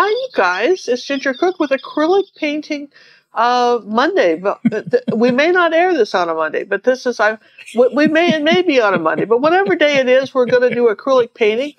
Hi, you guys. It's Ginger Cook with acrylic painting uh, Monday. But uh, we may not air this on a Monday, but this is I. We, we may it may be on a Monday, but whatever day it is, we're going to do acrylic painting,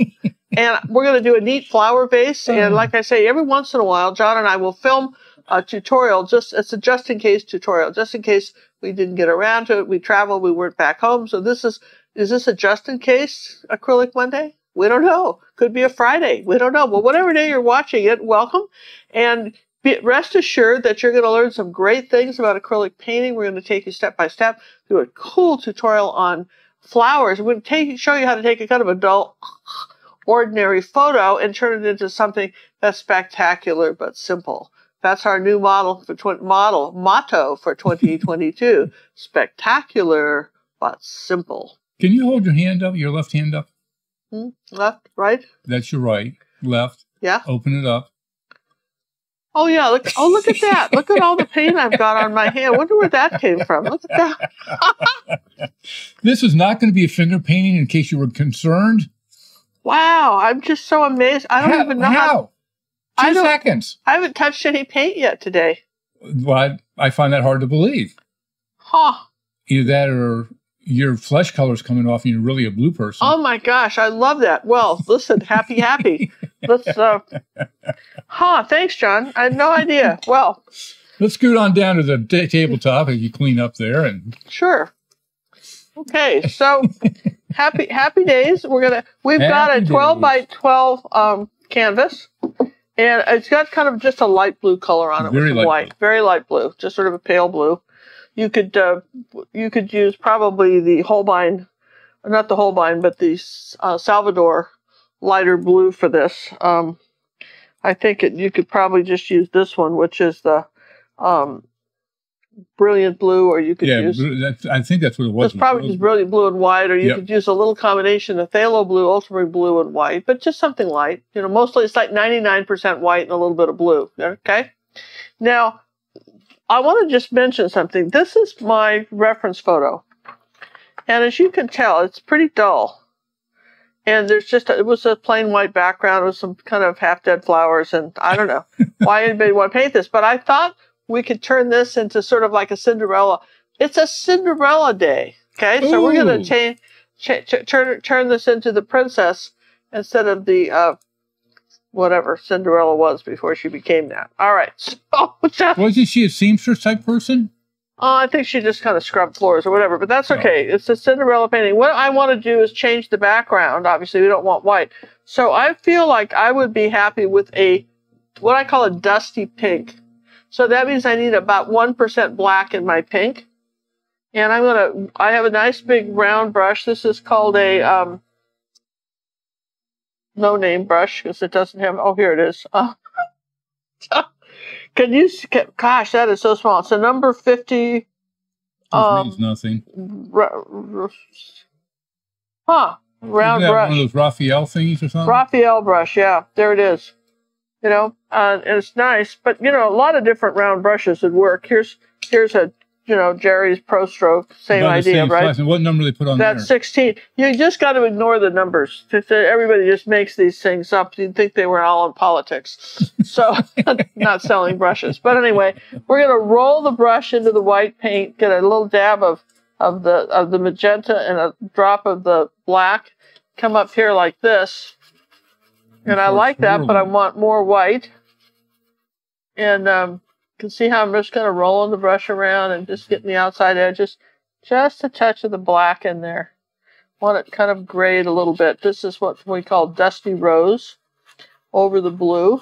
and we're going to do a neat flower vase. And like I say, every once in a while, John and I will film a tutorial. Just it's a just in case tutorial, just in case we didn't get around to it. We traveled, we weren't back home, so this is is this a just in case acrylic Monday? We don't know. Could be a Friday. We don't know. But whatever day you're watching it, welcome. And be, rest assured that you're going to learn some great things about acrylic painting. We're going to take you step by step through a cool tutorial on flowers. We're going to take, show you how to take a kind of a dull, ordinary photo and turn it into something that's spectacular but simple. That's our new model for tw- model motto for 2022: spectacular but simple. Can you hold your hand up, your left hand up? Hmm? Left, right, That's your right. Left. yeah. Open it up. Oh yeah, look! Oh look at that! Look at all the paint I've got on my hand. Wonder where that came from. Look at that! This is not going to be a finger painting in case you were concerned. Wow, I'm just so amazed. I don't how, even know how. how? Two I seconds. I haven't touched any paint yet today. Well, I, I find that hard to believe. Huh? Either that or your flesh color's coming off and you're really a blue person. Oh my gosh, I love that. Well, listen, happy, happy. Let's. uh Huh? Thanks, John. I had no idea. Well, Let's scoot on down to the da- tabletop and you clean up there. And sure. Okay, so happy happy days. We're gonna we've got a Happy twelve by twelve um canvas. And it's got kind of just a light blue color on it Very light white, very light blue, just sort of a pale blue. You could uh, you could use probably the Holbein, not the Holbein, but the uh, Salvador lighter blue for this. Um, I think it, you could probably just use this one, which is the um, brilliant blue, or you could yeah, use that's, I think that's what it was. it's probably just brilliant blue and white, or you Yep. could use a little combination of phthalo blue, ultramarine blue, and white, but just something light. You know, mostly it's like 99% white and a little bit of blue. Okay? Now, I want to just mention something. This is my reference photo. And as you can tell, it's pretty dull. And there's just, a, it was a plain white background with some kind of half dead flowers. And I don't know why anybody would paint this, but I thought we could turn this into sort of like a Cinderella. It's a Cinderella day. Okay, so we're going to change, ch- ch- turn turn this into the princess instead of the uh, whatever Cinderella was before she became that. All right, so just, Wasn't she a seamstress type person? oh, I think she just kind of scrubbed floors or whatever, but that's Oh. okay. It's a Cinderella painting. What I want to do is change the background. Obviously, we don't want white, so I feel like I would be happy with a what I call a dusty pink. So that means I need about 1% black in my pink. And I'm going to, I have a nice big round brush. This is called a, um, no name brush because it doesn't have, oh, here it is. Uh, can you, gosh, that is so small. It's a number 50. Which Um, means nothing. r- r- huh, round brush. one of those Raphael things or something? Raphael brush, yeah, there it is. You know, uh, and it's nice, but you know, a lot of different round brushes would work. Here's here's a you know Jerry's Pro Stroke, same About idea, same right? And what number they put on That's there? 16. You just got to ignore the numbers. Everybody just makes these things up. You'd think they were all in politics. So, not selling brushes. But anyway, we're going to roll the brush into the white paint, get a little dab of, of the of the magenta and a drop of the black. Come up here like this. And I like that, but I want more white. And um, can see how I'm just kind of rolling the brush around and just getting the outside edges. Just a touch of the black in there. Want it kind of grayed a little bit. This is what we call dusty rose over the blue.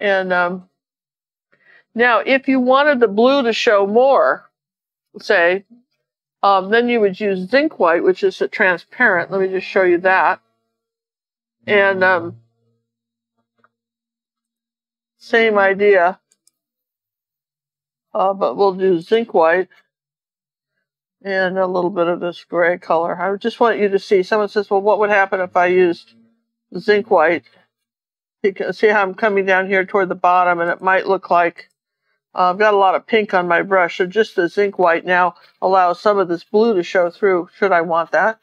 And um, now, if you wanted the blue to show more, say, um, then you would use zinc white, which is a transparent. Let me just show you that. And um, same idea, uh, but we'll do zinc white and a little bit of this gray color. I just want you to see. Someone says, "Well, what would happen if I used zinc white?" You can see how I'm coming down here toward the bottom, and it might look like uh, I've got a lot of pink on my brush. So just the zinc white now allows some of this blue to show through. Should I want that?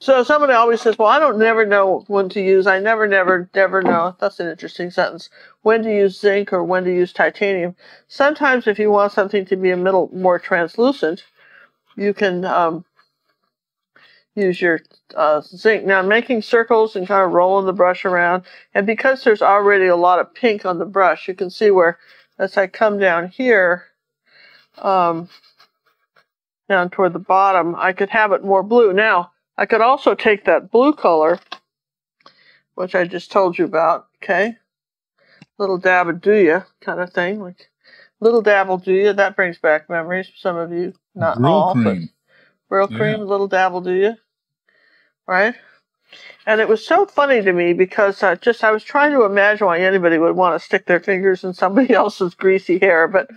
So somebody always says, "Well, I don't never know when to use. I never, never, never know." That's an interesting sentence. When to use zinc or when to use titanium. Sometimes, if you want something to be a little more translucent, you can um, use your uh, zinc. Now, making circles and kind of rolling the brush around, and because there's already a lot of pink on the brush, you can see where as I come down here, um, down toward the bottom, I could have it more blue. Now, I could also take that blue color, which I just told you about, okay? Little dab of do ya kind of thing, like little dab will do ya. That brings back memories. For some of you, not Brill all, cream. but real Yeah. cream, little dab will do ya, right? And it was so funny to me because I just I was trying to imagine why anybody would want to stick their fingers in somebody else's greasy hair, but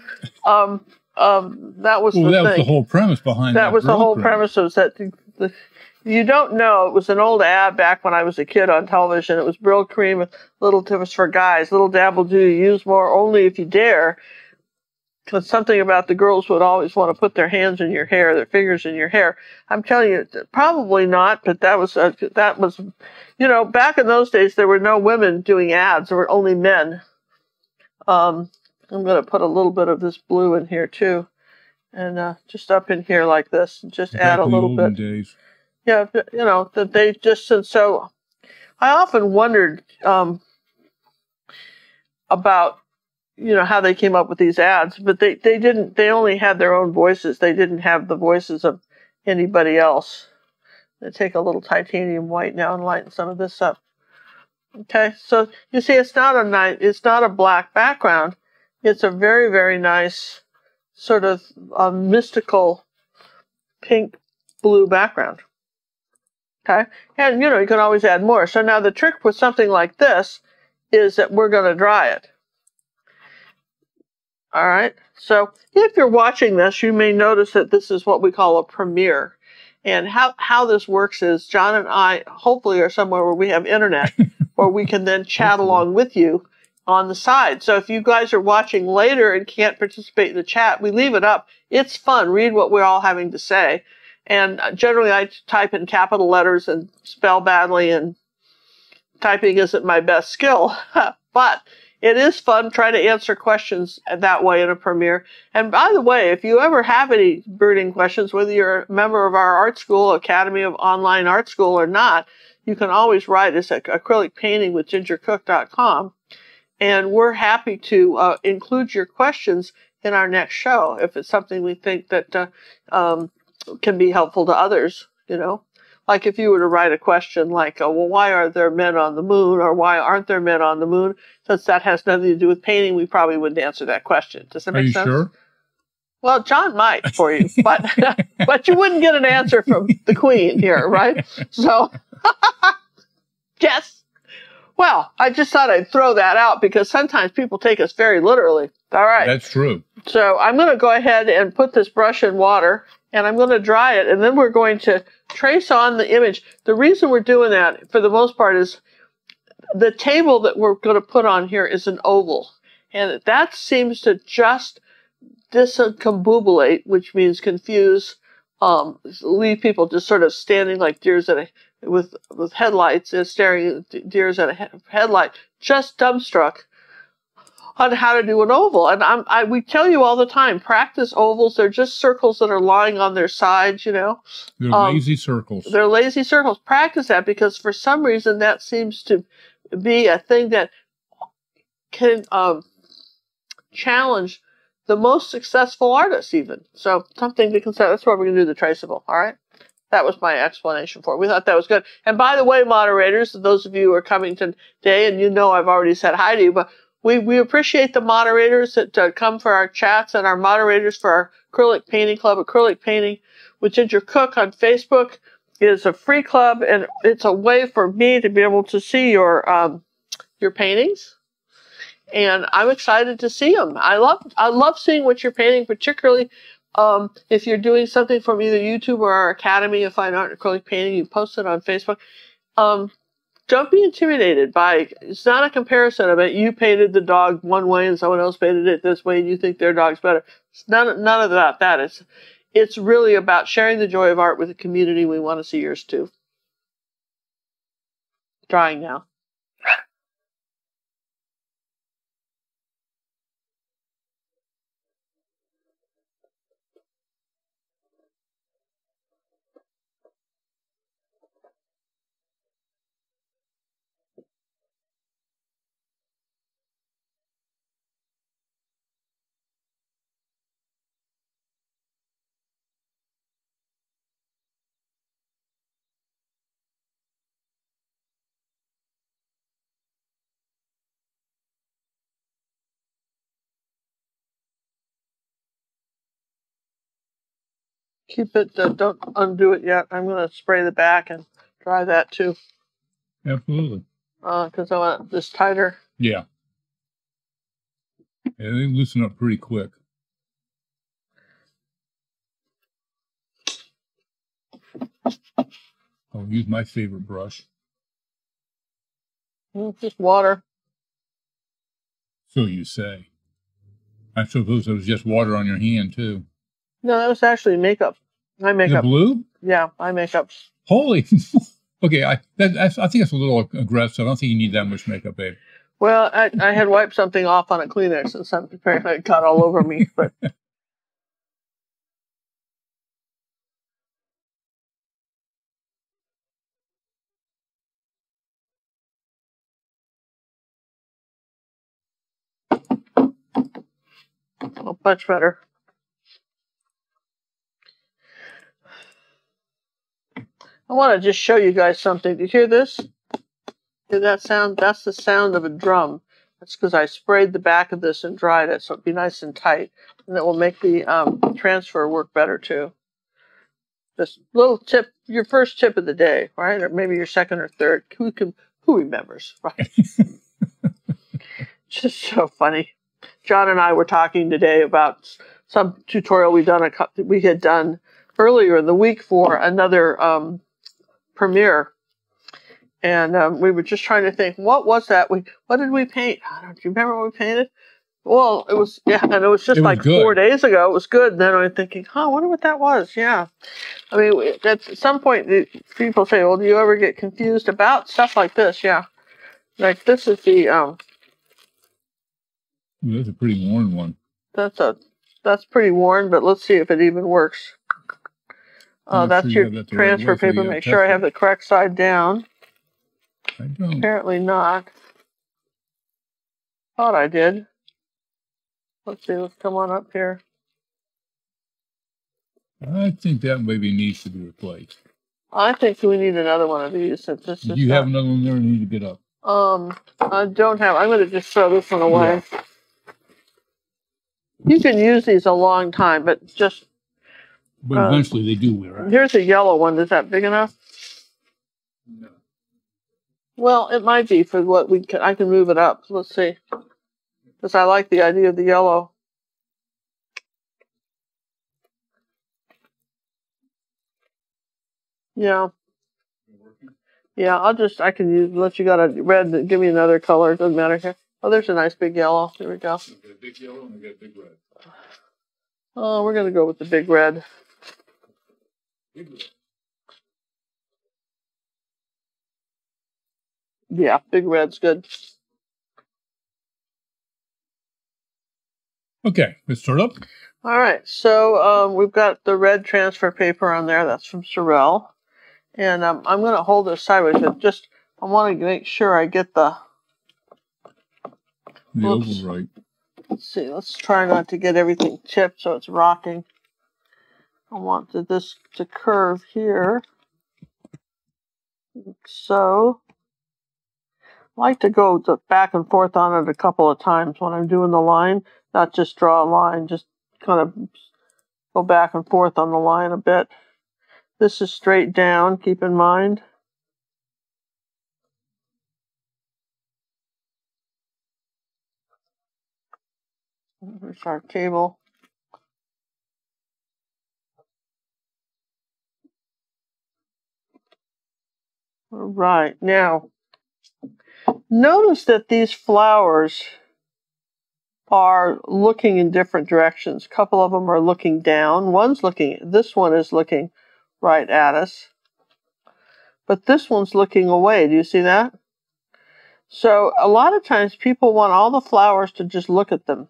um, um, that was Well, the that was the whole premise behind that was the whole cream. premise was that the, the, you don't know it was an old ad back when I was a kid on television. It was Brylcreem with little tips for guys, little dabble do use more only if you dare. Because something about the girls would always want to put their hands in your hair, their fingers in your hair. I'm telling you, probably not, but that was uh, that was, you know, back in those days there were no women doing ads; there were only men. Um, I'm going to put a little bit of this blue in here too, and uh, just up in here like this, and just Back add a little bit Days. Yeah, you know that they just and so. I often wondered um, about you know how they came up with these ads, but they they didn't. They only had their own voices. They didn't have the voices of anybody else. I take a little titanium white now and lighten some of this up. Okay, so you see, it's not a nice, it's not a black background. It's a very very nice sort of uh, mystical pink blue background. Okay. And you know, you can always add more. So now the trick with something like this is that we're going to dry it. All right. So if you're watching this, you may notice that this is what we call a premiere. And how, how this works is John and I hopefully are somewhere where we have internet where we can then chat along with you on the side. So if you guys are watching later and can't participate in the chat, we leave it up. It's fun. Read what we're all having to say. And generally, I type in capital letters and spell badly, and typing isn't my best skill. but it is fun. trying to answer questions that way in a premiere. And by the way, if you ever have any burning questions, whether you're a member of our art school, Academy of Online Art School, or not, you can always write us at acrylic painting with gingercook.com. And we're happy to uh, include your questions in our next show if it's something we think that uh, um, can be helpful to others, you know. Like if you were to write a question like, uh, well, why are there men on the moon or why aren't there men on the moon? Since that has nothing to do with painting, we probably wouldn't answer that question. Does that Are make you sense? sure? Well, John might for you, but but you wouldn't get an answer from the Queen here, right? So, yes. Well, I just thought I'd throw that out because sometimes people take us very literally. All right. That's true. So I'm going to go ahead and put this brush in water and I'm going to dry it and then we're going to trace on the image. The reason we're doing that for the most part is the table that we're going to put on here is an oval and that seems to just discombobulate, which means confuse, um, leave people just sort of standing like deers at a, with, with headlights and staring at deers at a headlight, just dumbstruck on how to do an oval. And I'm, I, we tell you all the time, practice ovals. They're just circles that are lying on their sides, you know. They're Um, lazy circles. They're lazy circles. Practice that because for some reason that seems to be a thing that can um, challenge the most successful artists, even. So something to consider. That's why we're going to do the traceable. All right. That was my explanation for it. We thought that was good. And by the way, moderators, those of you who are coming today, and you know I've already said hi to you, but we, we appreciate the moderators that uh, come for our chats and our moderators for our acrylic painting club, acrylic painting with Ginger Cook on Facebook is a free club and it's a way for me to be able to see your um, your paintings and I'm excited to see them. I love I love seeing what you're painting, particularly um, if you're doing something from either YouTube or our Academy of Fine Art and Acrylic Painting. You post it on Facebook. Um, don't be intimidated by it's not a comparison of it. you painted the dog one way and someone else painted it this way and you think their dog's better. It's none, none of about that it's it's really about sharing the joy of art with the community we want to see yours too. Drawing now. Keep it, uh, don't undo it yet. I'm going to spray the back and dry that too, Absolutely. because I want this tighter. Yeah. Yeah, they loosen up pretty quick. I'll use my favorite brush. Mm, Just water. So you say. I suppose it was just water on your hand too. No, that was actually makeup. My Is it makeup. blue? Yeah, my makeup. Holy. okay, I that, I think that's a little aggressive. I don't think you need that much makeup, babe. Well, I, I had wiped something off on a Kleenex and some apparently it got all over me. But oh, much better. I want to just show you guys something. Do you hear this? Hear that sound? That's the sound of a drum. That's because I sprayed the back of this and dried it, so it'll be nice and tight, and it will make the um, transfer work better too. Just little tip, your first tip of the day, right? Or maybe your second or third. Who can? Who remembers, right? Just so funny. John and I were talking today about some tutorial we done a we had done earlier in the week for another um, premiere, and um, we were just trying to think what was that we what did we paint? I don't, do you remember what we painted? Well, it was yeah, and it was just It like good. four days ago. It was good. And then I'm thinking, huh, I wonder what that was. Yeah, I mean, at some point, the people say, "Well, do you ever get confused about stuff like this?" Yeah, like this is the um, that's a pretty worn one. that's a that's pretty worn, but let's see if it even works. Uh, that's sure your that the right transfer paper. Make sure I have the correct side down. I don't. Apparently not. Thought I did. Let's see. Let's come on up here. I think that maybe needs to be replaced. I think we need another one of these. Since this Do you not- have another one there? and Need to get up. Um, I don't have. I'm going to just throw this one away. You can use these a long time, but just But Uh, eventually they do wear out. here's a yellow one. Is that big enough? No. Well, it might be for what we can. I can move it up. Let's see. Because I like the idea of the yellow. Yeah, yeah. I'll just. I can use. Unless you got a red, give me another color. It doesn't matter here. Oh, there's a nice big yellow. Here we go. I got a big yellow and I got a big red. Oh, we're gonna go with the big red. Yeah, big red's good. Okay, let's start up. All right, so um, we've got the red transfer paper on there. That's from Saral, and um, I'm going to hold this sideways. But just I want to make sure I get the. The oval right. Let's see. Let's try not to get everything chipped so it's rocking. I want this to curve here, so. I like to go back and forth on it a couple of times when I'm doing the line, not just draw a line, just kind of go back and forth on the line a bit. This is straight down, keep in mind. Here's our cable. All right, now notice that these flowers are looking in different directions. A couple of them are looking down. One's looking, this one is looking right at us. But this one's looking away. Do you see that? So a lot of times people want all the flowers to just look at them.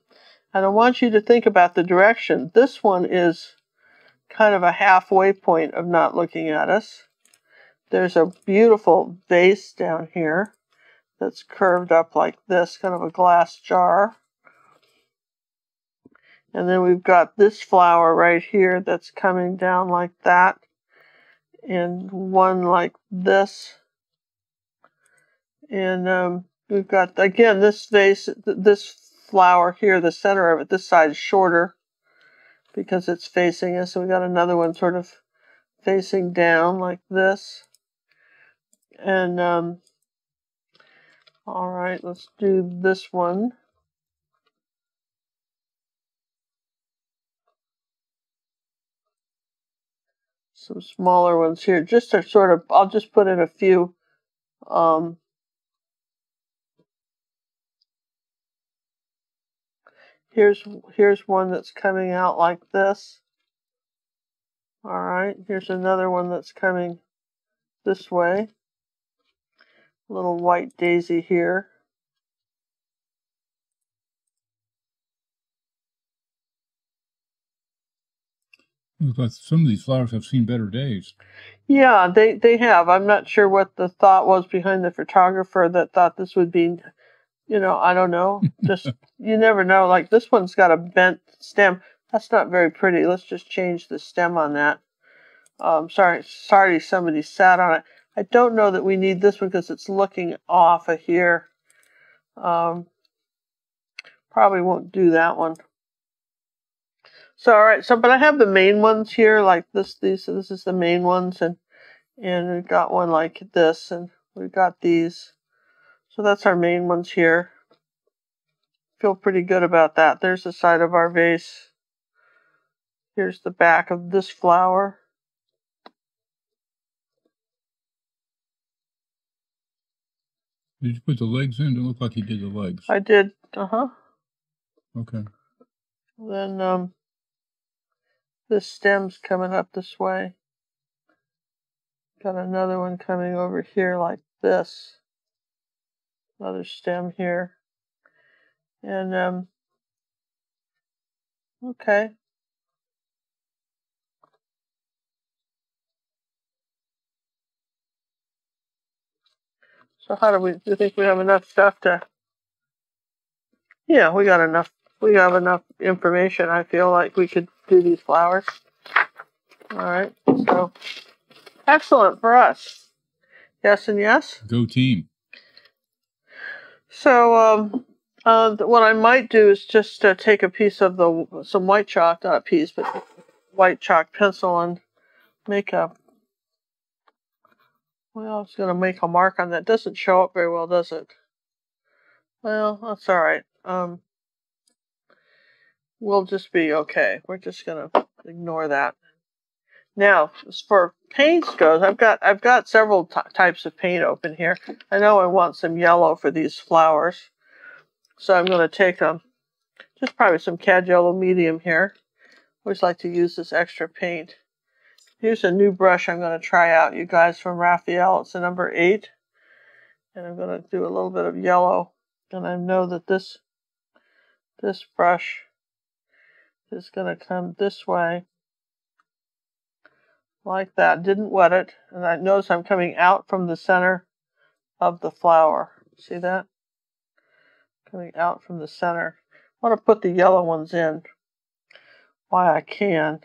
And I want you to think about the direction. This one is kind of a halfway point of not looking at us. There's a beautiful vase down here that's curved up like this, kind of a glass jar. And then we've got this flower right here that's coming down like that, and one like this. And um, we've got, again, this vase, this flower here, the center of it, this side is shorter because it's facing us. So we got another one sort of facing down like this. And, um, all right, let's do this one. Some smaller ones here, just to sort of, I'll just put in a few um, Here's, here's one that's coming out like this. All right, here's another one that's coming this way. Little white daisy here. Looks like some of these flowers have seen better days. Yeah, they, they have. I'm not sure what the thought was behind the photographer that thought this would be you know, I don't know. Just you never know. Like this one's got a bent stem. That's not very pretty. Let's just change the stem on that. Um, sorry, sorry, somebody sat on it. I don't know that we need this one because it's looking off of here. Um, probably won't do that one. So all right, so but I have the main ones here, like this. These, so this is the main ones, and and we've got one like this, and we've got these. So that's our main ones here. Feel pretty good about that. There's the side of our vase. Here's the back of this flower. Did you put the legs in? It looked like you did the legs. I did. Uh huh. Okay. Then um, this stem's coming up this way. Got another one coming over here like this another stem here. And, um, okay. So how do we, do you think we have enough stuff to, yeah, we got enough, we have enough information. I feel like we could do these flowers. All right, so excellent for us. Yes and yes? Go team. So, um, uh, what I might do is just uh, take a piece of the some white chalk, not a piece, but white chalk pencil, and make a. Well, I was going to make a mark on that. Doesn't show up very well, does it? Well, that's all right. Um, we'll just be okay. We're just going to ignore that. Now, as far as paints goes, I've got I've got several types of paint open here. I know I want some yellow for these flowers, so I'm going to take um just probably some cad yellow medium here. Always like to use this extra paint. Here's a new brush I'm going to try out, you guys, from Raphael. It's a number eight, and I'm going to do a little bit of yellow. And I know that this this brush is going to come this way like that. Didn't wet it. And I notice I'm coming out from the center of the flower. See that? Coming out from the center. I want to put the yellow ones in while I can.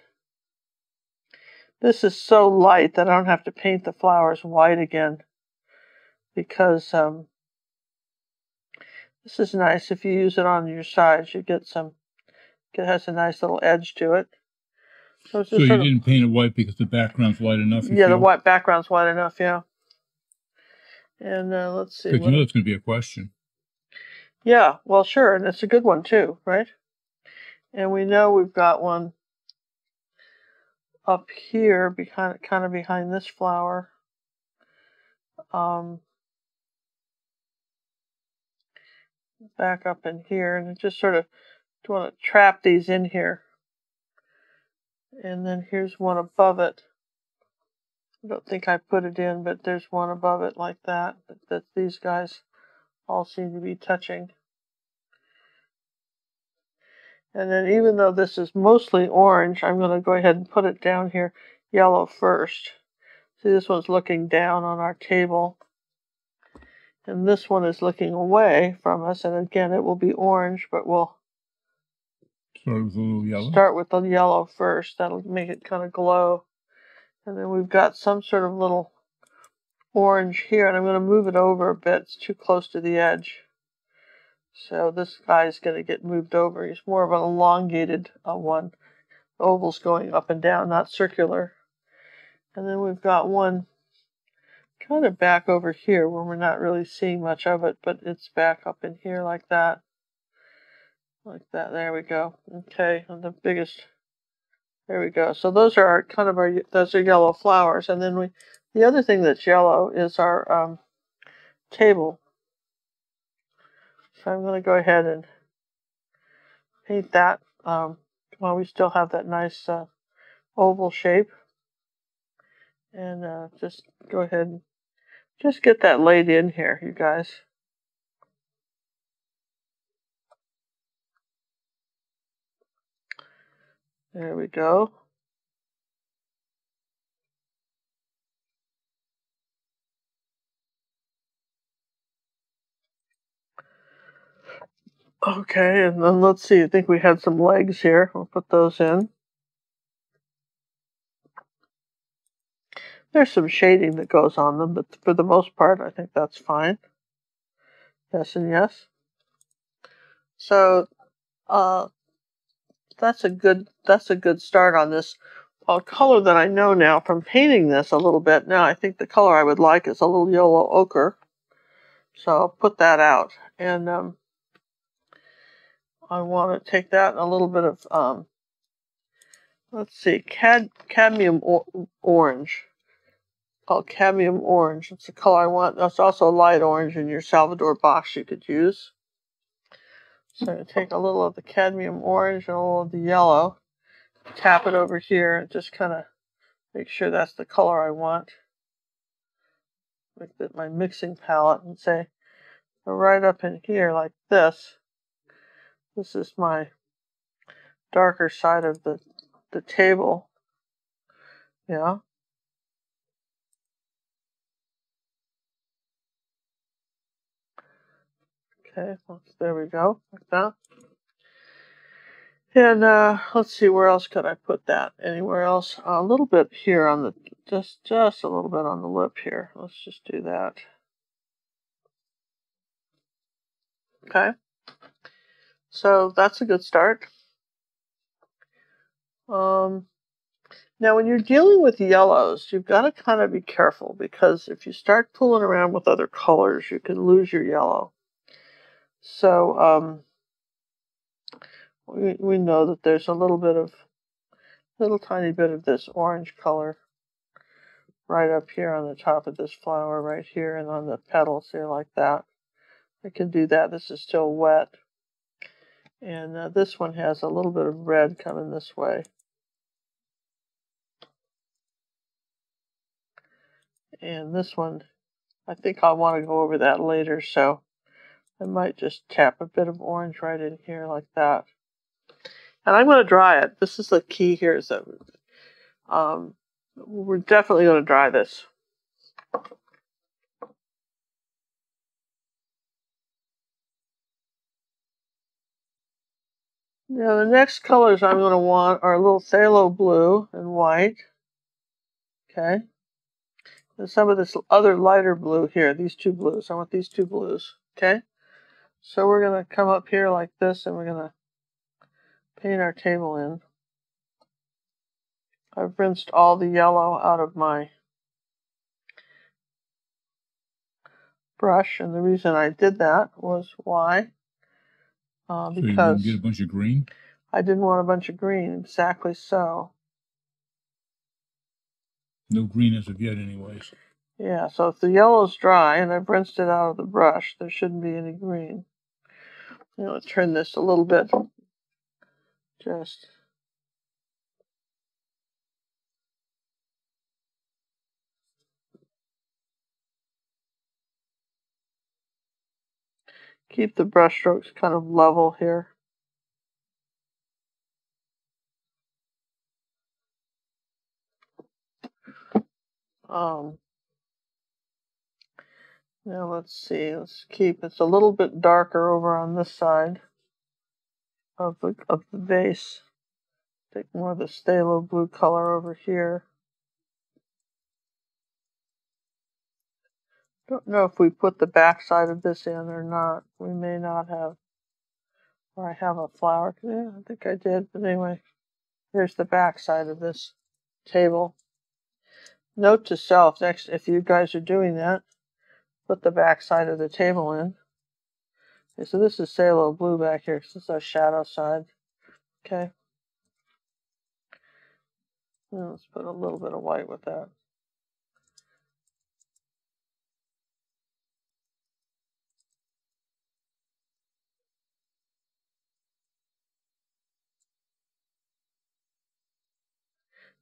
This is so light that I don't have to paint the flowers white again because um, this is nice. If you use it on your sides, you get some, it has a nice little edge to it. So, so you didn't paint it white because the background's white enough? Yeah, feel? the white background's white enough, yeah. And uh, let's see. Because you know it's going to be a question. Yeah, well, sure, and it's a good one too, right? And we know we've got one up here, behind, kind of behind this flower. Um, back up in here, and just sort of want to trap these in here and then here's one above it. I don't think I put it in, but there's one above it like that. That these guys all seem to be touching. And then even though this is mostly orange, I'm going to go ahead and put it down here yellow first. See, this one's looking down on our table. And this one is looking away from us. And again, it will be orange, but we'll Start with a little yellow. start with the yellow first. That'll make it kind of glow. And then we've got some sort of little orange here. And I'm going to move it over a bit. It's too close to the edge. So this guy's going to get moved over. He's more of an elongated uh, one. The oval's going up and down, not circular. And then we've got one kind of back over here where we're not really seeing much of it, but it's back up in here like that. Like that. There we go. Okay, and the biggest. There we go. So those are our, kind of our those are yellow flowers, and then we the other thing that's yellow is our um, table. So I'm going to go ahead and paint that um, while we still have that nice uh, oval shape. And uh, just go ahead and just get that laid in here, you guys. There we go. Okay, and then let's see, I think we had some legs here. We'll put those in. There's some shading that goes on them, but for the most part, I think that's fine. Yes and yes. So, uh, that's a good that's a good start on this uh, color that I know now from painting this a little bit. Now I think the color I would like is a little yellow ochre, so I'll put that out. And um, I want to take that and a little bit of um, let's see, cad cadmium or orange. Called cadmium orange. It's the color I want. That's also a light orange in your Salvador box you could use. So take a little of the cadmium orange and a little of the yellow, tap it over here, and just kind of make sure that's the color I want. Make it my mixing palette and say, right up in here like this. This is my darker side of the, the table. Yeah. Okay, there we go, like that. And uh, let's see, where else could I put that? Anywhere else? a little bit here on the, just just a little bit on the lip here. Let's just do that. Okay. So that's a good start. Um, now, when you're dealing with yellows, you've got to kind of be careful because if you start fooling around with other colors, you can lose your yellow. So um, we, we know that there's a little bit of, little tiny bit of this orange color right up here on the top of this flower right here and on the petals here like that. I can do that. This is still wet. And uh, this one has a little bit of red coming this way. And this one, I think I want to go over that later, so I might just tap a bit of orange right in here like that. And I'm going to dry it. This is the key here that um, we're definitely going to dry this. Now the next colors I'm going to want are a little phthalo blue and white. Okay. And some of this other lighter blue here, these two blues. I want these two blues. Okay. So we're going to come up here like this and we're going to paint our table in. I've rinsed all the yellow out of my brush and the reason I did that was why? Uh, so because you didn't get a bunch of green? I didn't want a bunch of green, exactly so. No green as of yet anyways. Yeah, so if the yellow's dry and I've rinsed it out of the brush, there shouldn't be any green. You know, turn this a little bit. Just keep the brush strokes kind of level here. Um, now let's see, let's keep, it's a little bit darker over on this side of the, of the vase. Take more of the phthalo blue color over here. Don't know if we put the back side of this in or not. We may not have. Or I have a flower. Yeah, I think I did. But anyway, here's the back side of this table. Note to self, next, if you guys are doing that, put the back side of the table in. Okay, so this is phthalo blue back here. This is our shadow side. Okay. Now let's put a little bit of white with that.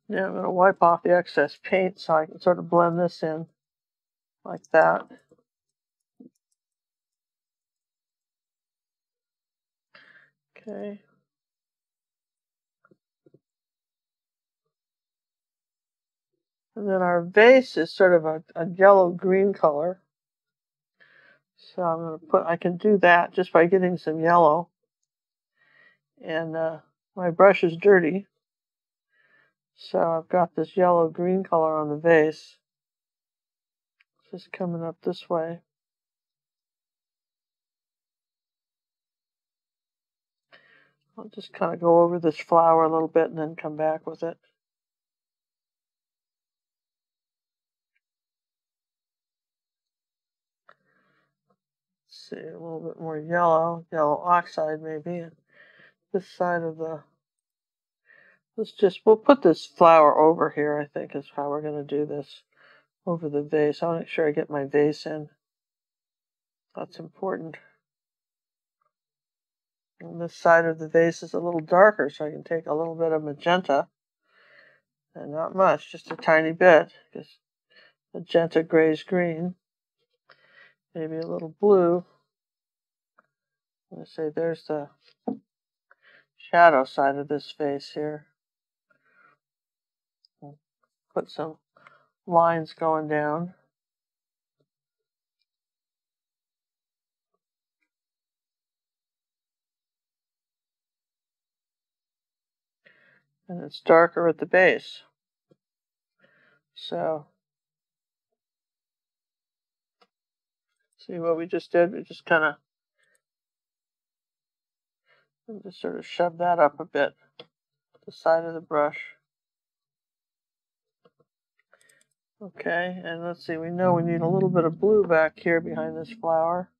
Now I'm going to wipe off the excess paint so I can sort of blend this in like that. Okay. And then our vase is sort of a, a yellow green color. So I'm going to put, I can do that just by getting some yellow. And uh, my brush is dirty. So I've got this yellow green color on the vase. Just coming up this way. I'll just kind of go over this flower a little bit and then come back with it. Let's see, a little bit more yellow, yellow oxide maybe. This side of the, let's just, we'll put this flower over here, I think is how we're going to do this, over the vase. I'll make sure I get my vase in. That's important. And this side of the vase is a little darker, so I can take a little bit of magenta. And not much, just a tiny bit, because magenta grays green. Maybe a little blue. Let's say there's the shadow side of this face here. Put some lines going down. and it's darker at the base. So, see what we just did? We just kind of just sort of shove that up a bit, the side of the brush. Okay, and let's see, we know we need a little bit of blue back here behind this flower.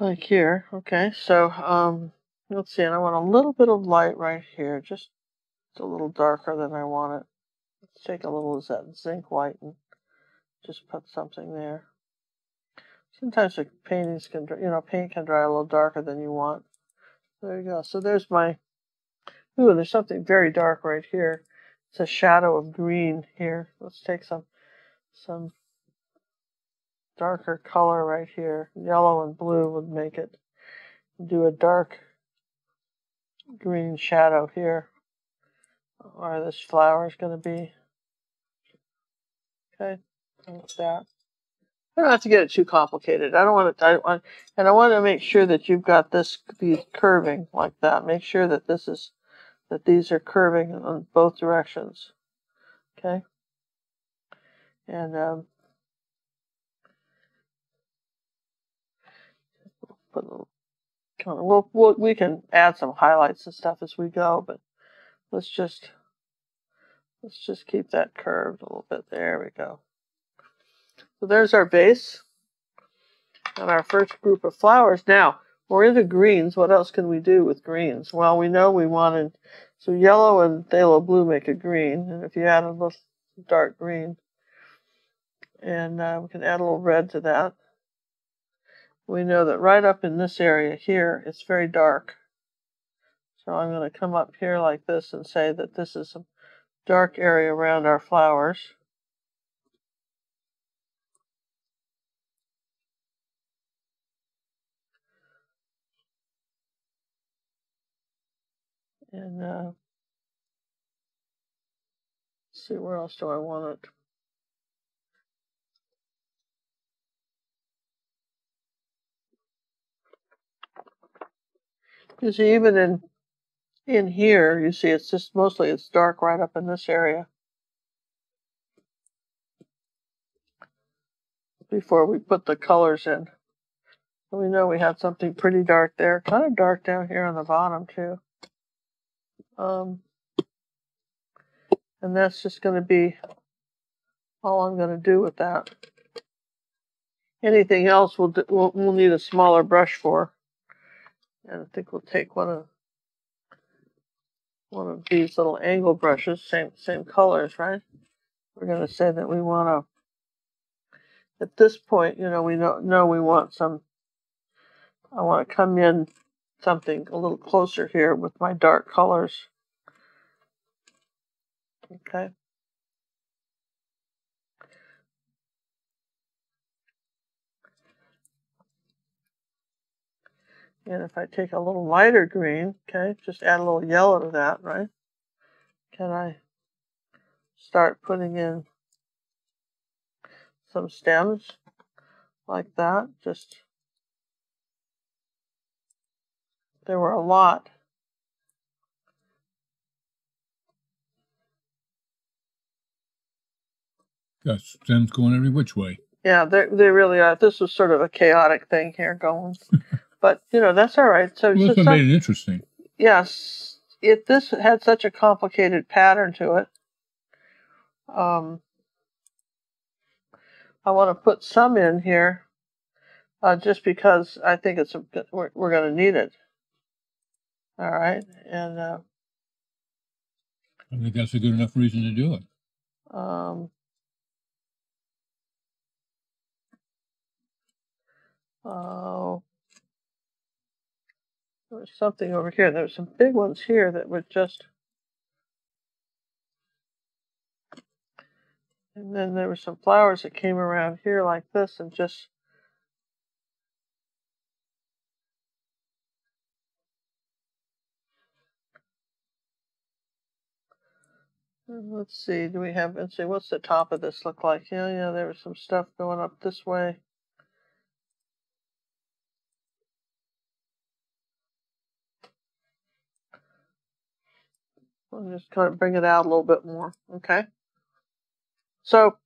like here. Okay, so um, let's see, and I want a little bit of light right here, just a little darker than I want it. Let's take a little of that zinc white and just put something there. Sometimes the paintings can, you know, paint can dry a little darker than you want. There you go. So there's my, ooh, there's something very dark right here. It's a shadow of green here. Let's take some, some darker color right here. Yellow and blue would make it do a dark green shadow here where this flower is going to be. Okay, like that. I don't have to get it too complicated. I don't want to, I want, and I want to make sure that you've got this, these curving like that. Make sure that this is, that these are curving in both directions. Okay. And, um, put a little we'll, we'll, we can add some highlights and stuff as we go, but let's just, let's just keep that curved a little bit. There we go. So there's our base and our first group of flowers. Now, we're into greens. What else can we do with greens? Well, we know we wanted, so yellow and phthalo blue make a green, and if you add a little dark green, and uh, we can add a little red to that we know that right up in this area here, it's very dark. So I'm going to come up here like this and say that this is a dark area around our flowers. And uh, see where else do I want it? You see, even in in here, you see it's just mostly it's dark right up in this area. Before we put the colors in. We know we had something pretty dark there. Kind of dark down here on the bottom too. Um, and that's just going to be all I'm going to do with that. Anything else we'll, do, we'll, we'll need a smaller brush for. And I think we'll take one of one of these little angle brushes, same same colors, right? We're going to say that we want to, at this point, you know, we know, know we want some, I want to come in something a little closer here with my dark colors. Okay. And if I take a little lighter green, okay, just add a little yellow to that, right? Can I start putting in some stems like that? Just, there were a lot. Got stems going every which way. Yeah, they they really are. This was sort of a chaotic thing here going. But you know that's all right. So well, that's what made it interesting. Yes, if this had such a complicated pattern to it, um, I want to put some in here, uh, just because I think it's a, we're, we're going to need it. All right, and uh, I think that's a good enough reason to do it. Um, oh, there was something over here. There were some big ones here that were just. And then there were some flowers that came around here like this and just. Let's see, do we have, let's see, what's the top of this look like? Yeah, yeah, there was some stuff going up this way. I'll just kind of bring it out a little bit more, okay? So,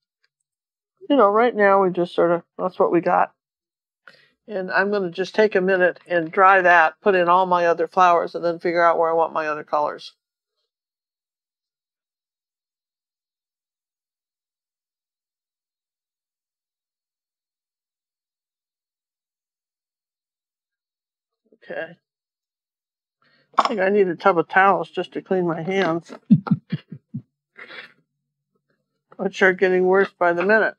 you know, right now we just sort of, that's what we got. And I'm going to just take a minute and dry that, put in all my other flowers, and then figure out where I want my other colors. Okay. I think I need a tub of towels just to clean my hands. Which are getting worse by the minute.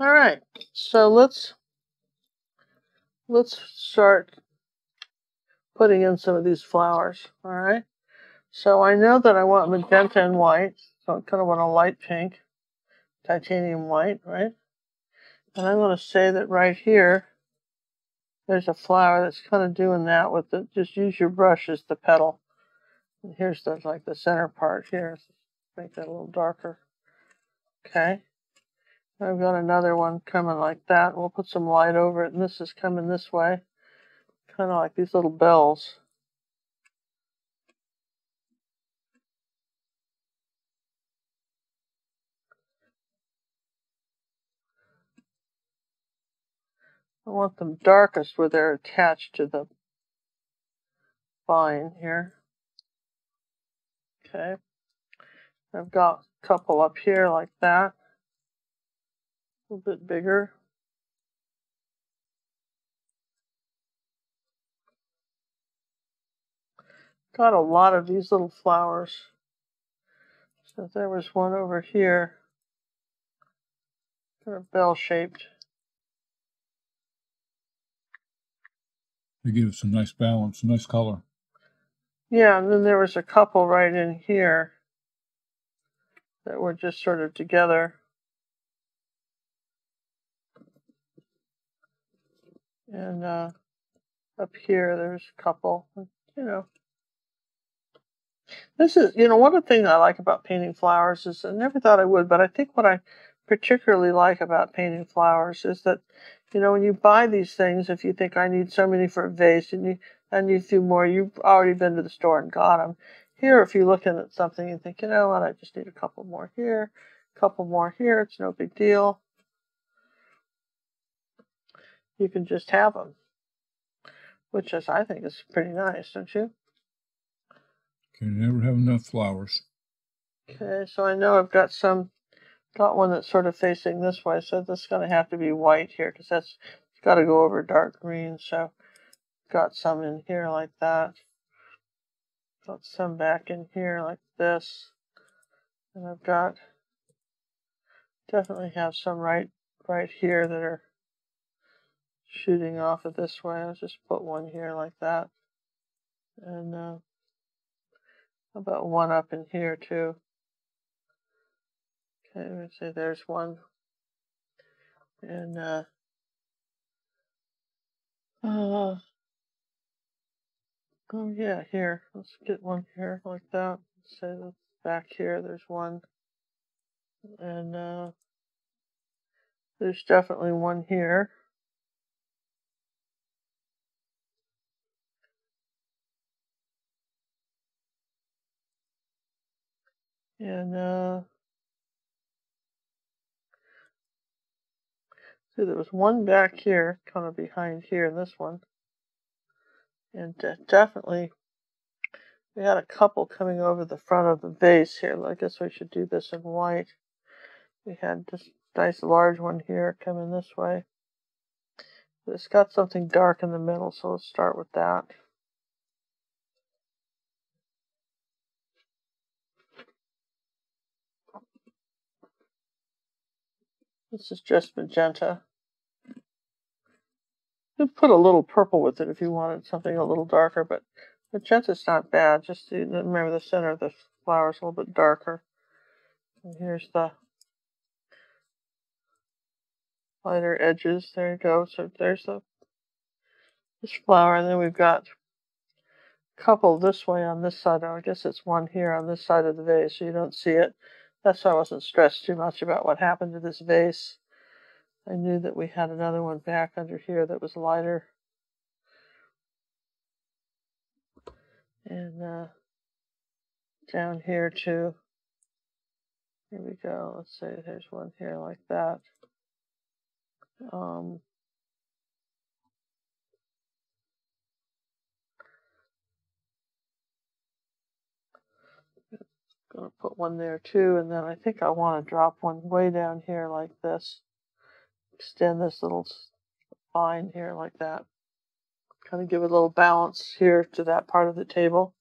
All right, so let's let's start putting in some of these flowers. All right. So I know that I want magenta and white, so I kind of want a light pink, titanium white, right? And I'm going to say that right here, there's a flower that's kind of doing that with the, Just use your brush as the petal. And here's the, like the center part here. Make that a little darker. Okay. I've got another one coming like that. We'll put some light over it, and this is coming this way. Kind of like these little bells. I want them darkest where they're attached to the vine here. Okay. I've got a couple up here like that. A little bit bigger. Got a lot of these little flowers. So there was one over here. They're bell shaped. They give some nice balance, nice color. Yeah, and then there was a couple right in here. that were just sort of together. And uh, up here, there's a couple, you know. This is, you know, one of the things I like about painting flowers is I never thought I would, but I think what I particularly like about painting flowers is that, you know, when you buy these things, if you think I need so many for a vase and you I need few more, you've already been to the store and got them. Here, if you're looking at something and think, you know what, I just need a couple more here, a couple more here, it's no big deal. You can just have them, which is, I think, is pretty nice, don't you? Can never have enough flowers. Okay, so I know I've got some, got one that's sort of facing this way, so this is going to have to be white here because that's got to go over dark green. So got some in here like that. Got some back in here like this. And I've got, definitely have some right, right here that are shooting off of this way. I'll just put one here like that. And uh, about one up in here too. Okay, let me say there's one. And uh, uh, oh yeah, here. Let's get one here like that. Say that's back here. There's one. And uh, there's definitely one here. And uh, see, there was one back here, kind of behind here in this one. And uh, definitely, we had a couple coming over the front of the vase here. I guess we should do this in white. We had this nice large one here coming this way. It's got something dark in the middle, so let's start with that. This is just magenta. You could put a little purple with it if you wanted something a little darker, but magenta's not bad. Just to remember the center of the flower is a little bit darker. And here's the lighter edges. There you go. So there's the this flower, and then we've got a couple this way on this side. I guess it's one here on this side of the vase, so you don't see it. That's why I wasn't stressed too much about what happened to this vase. I knew that we had another one back under here that was lighter. And uh, down here too. Here we go. Let's say there's one here like that. Um, Gonna put one there too, and then I think I want to drop one way down here like this. Extend this little line here like that. Kind of give a little balance here to that part of the table.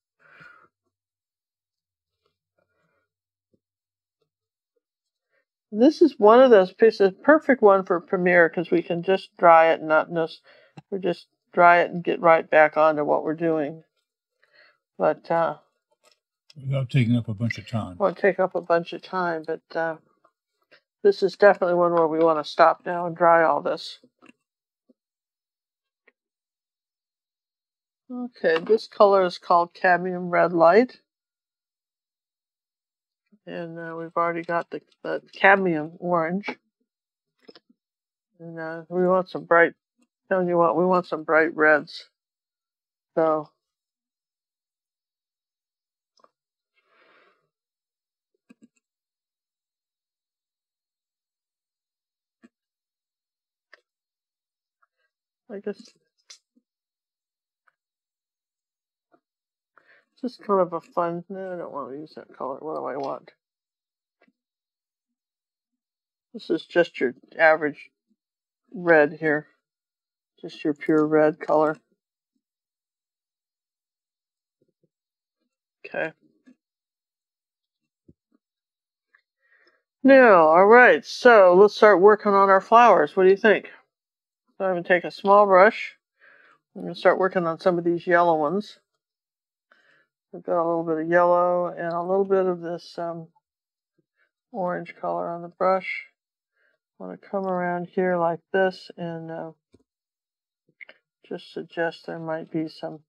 This is one of those pieces, perfect one for premiere because we can just dry it and not just, we just dry it and get right back onto what we're doing. But uh, Without taking up a bunch of time. won't take up a bunch of time, but uh, this is definitely one where we want to stop now and dry all this. Okay, this color is called cadmium red light. And uh, we've already got the, the cadmium orange. And uh, we want some bright, no, you want, we want some bright reds. So I guess just kind of a fun. No, I don't want to use that color. What do I want? This is just your average red here. Just your pure red color. Okay. Now, all right, so let's start working on our flowers. What do you think? So I'm going to take a small brush. I'm going to start working on some of these yellow ones. I've got a little bit of yellow and a little bit of this um, orange color on the brush. I want to come around here like this and uh, just suggest there might be some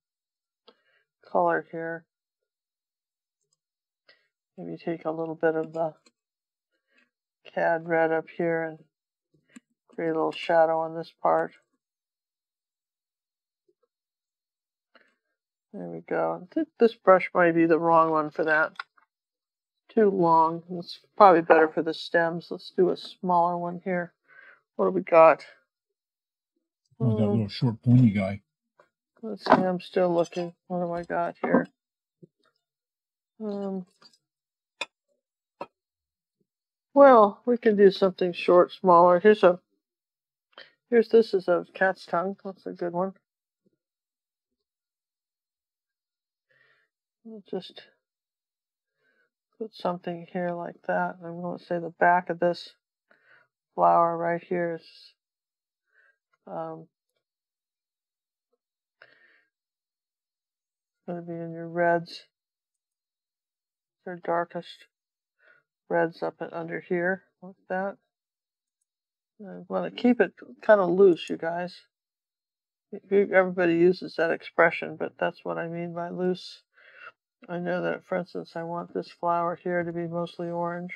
color here. Maybe take a little bit of the cad red up here and create a little shadow on this part. There we go. This brush might be the wrong one for that. Too long. It's probably better for the stems. Let's do a smaller one here. What do we got? Oh, that little short pointy guy. Let's see, I'm still looking. What do I got here? Um, well, we can do something short, smaller. Here's a, here's this is a cat's tongue. That's a good one. We'll just put something here like that. I'm going to say the back of this flower right here is um, going to be in your reds. Their darkest reds up and under here, like that. I want to keep it kind of loose, you guys. Everybody uses that expression, but that's what I mean by loose. I know that, for instance, I want this flower here to be mostly orange.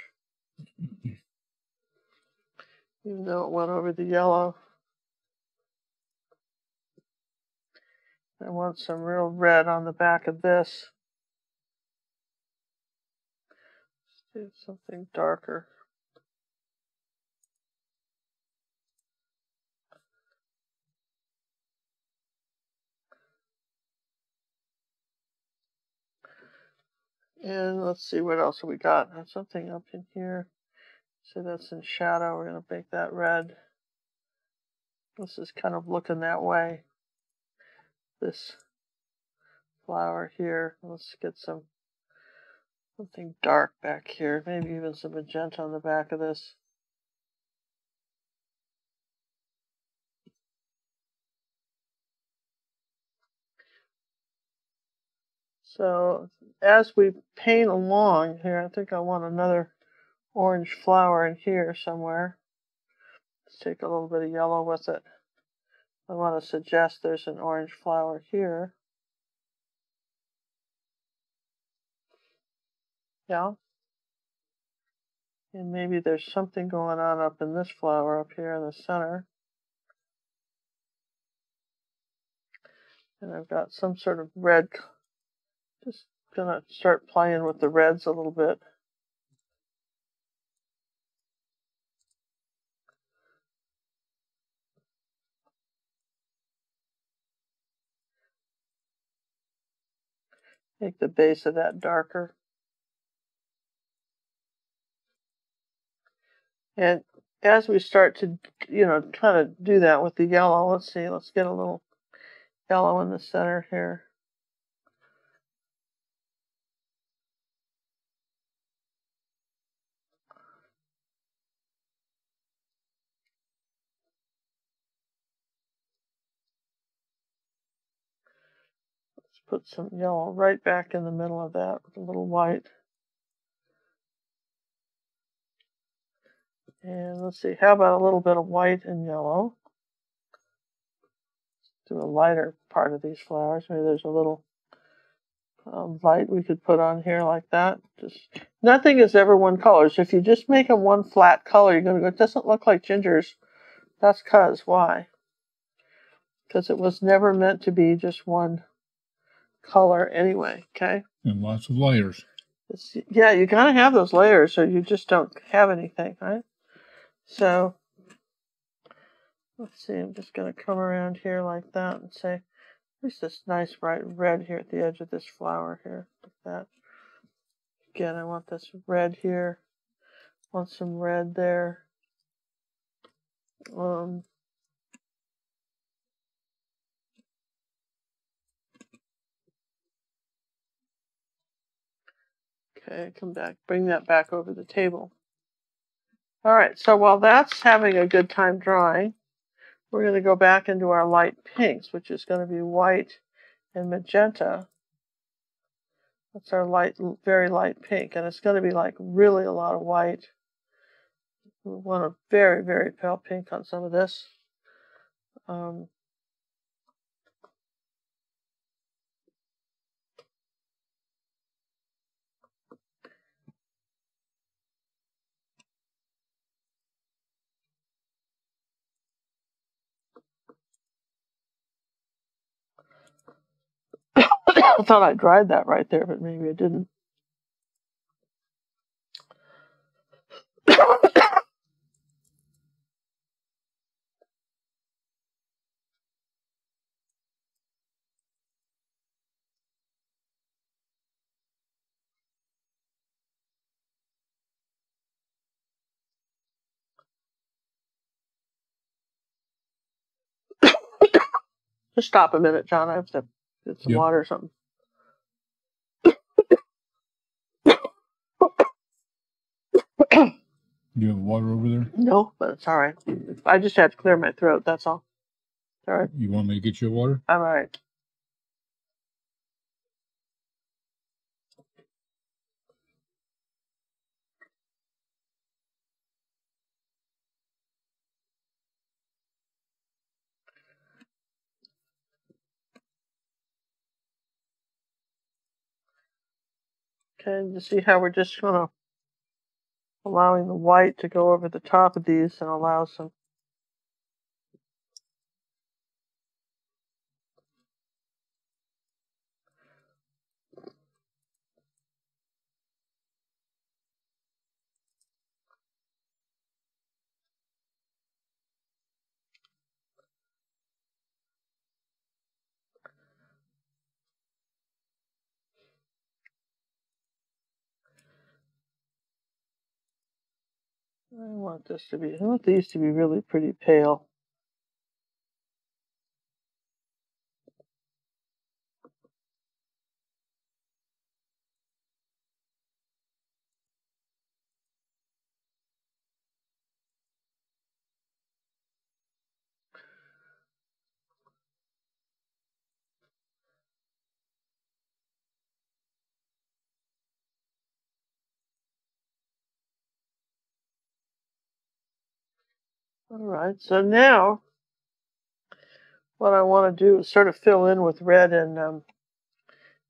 Even though it went over the yellow. I want some real red on the back of this. Let's do something darker. And let's see what else we got. There's something up in here. So that's in shadow. We're going to make that red. This is kind of looking that way. This flower here. Let's get some something dark back here. Maybe even some magenta on the back of this. So as we paint along here, I think I want another orange flower in here somewhere. Let's take a little bit of yellow with it. I want to suggest there's an orange flower here. Yeah. And maybe there's something going on up in this flower up here in the center. And I've got some sort of red just gonna start playing with the reds a little bit. Make the base of that darker. And as we start to, you know, kind of do that with the yellow, let's see, let's get a little yellow in the center here. Put some yellow right back in the middle of that with a little white. And let's see, how about a little bit of white and yellow? Do a lighter part of these flowers. Maybe there's a little um, light we could put on here like that. Just nothing is ever one color. So if you just make them one flat color, you're gonna go. It doesn't look like gingers. That's cause why? Because it was never meant to be just one color anyway, okay? And lots of layers. It's, yeah, you gotta have those layers or you just don't have anything, right? So, let's see, I'm just gonna come around here like that and say, there's this nice bright red here at the edge of this flower here, like that. Again, I want this red here. Want some red there. Um, Okay, come back, bring that back over the table. All right, so while that's having a good time drying, we're going to go back into our light pinks, which is going to be white and magenta. That's our light, very light pink, and it's going to be like really a lot of white We want a very, very pale pink on some of this. Um, I thought I dried that right there, but maybe I didn't. Just stop a minute, John. I have to get some Yep. water or something. Do you have water over there? No, but it's all right. I just had to clear my throat. That's all. It's all right. You want me to get you water? I'm all right. Okay, you see how we're just gonna allowing the white to go over the top of these and allow some I want this to be I want these to be really pretty pale. All right, so now what I want to do is sort of fill in with red and um,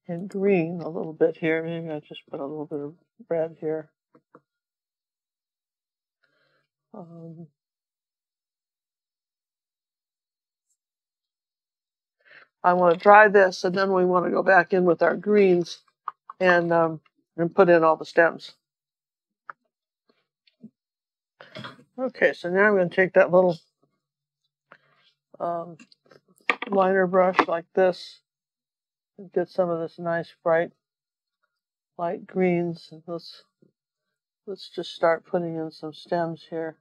and green a little bit here. Maybe I just put a little bit of red here. Um, I want to dry this, and then we want to go back in with our greens and um, and put in all the stems. Okay, so now I'm going to take that little um, liner brush like this and get some of this nice bright light greens. Let's let's just start putting in some stems here.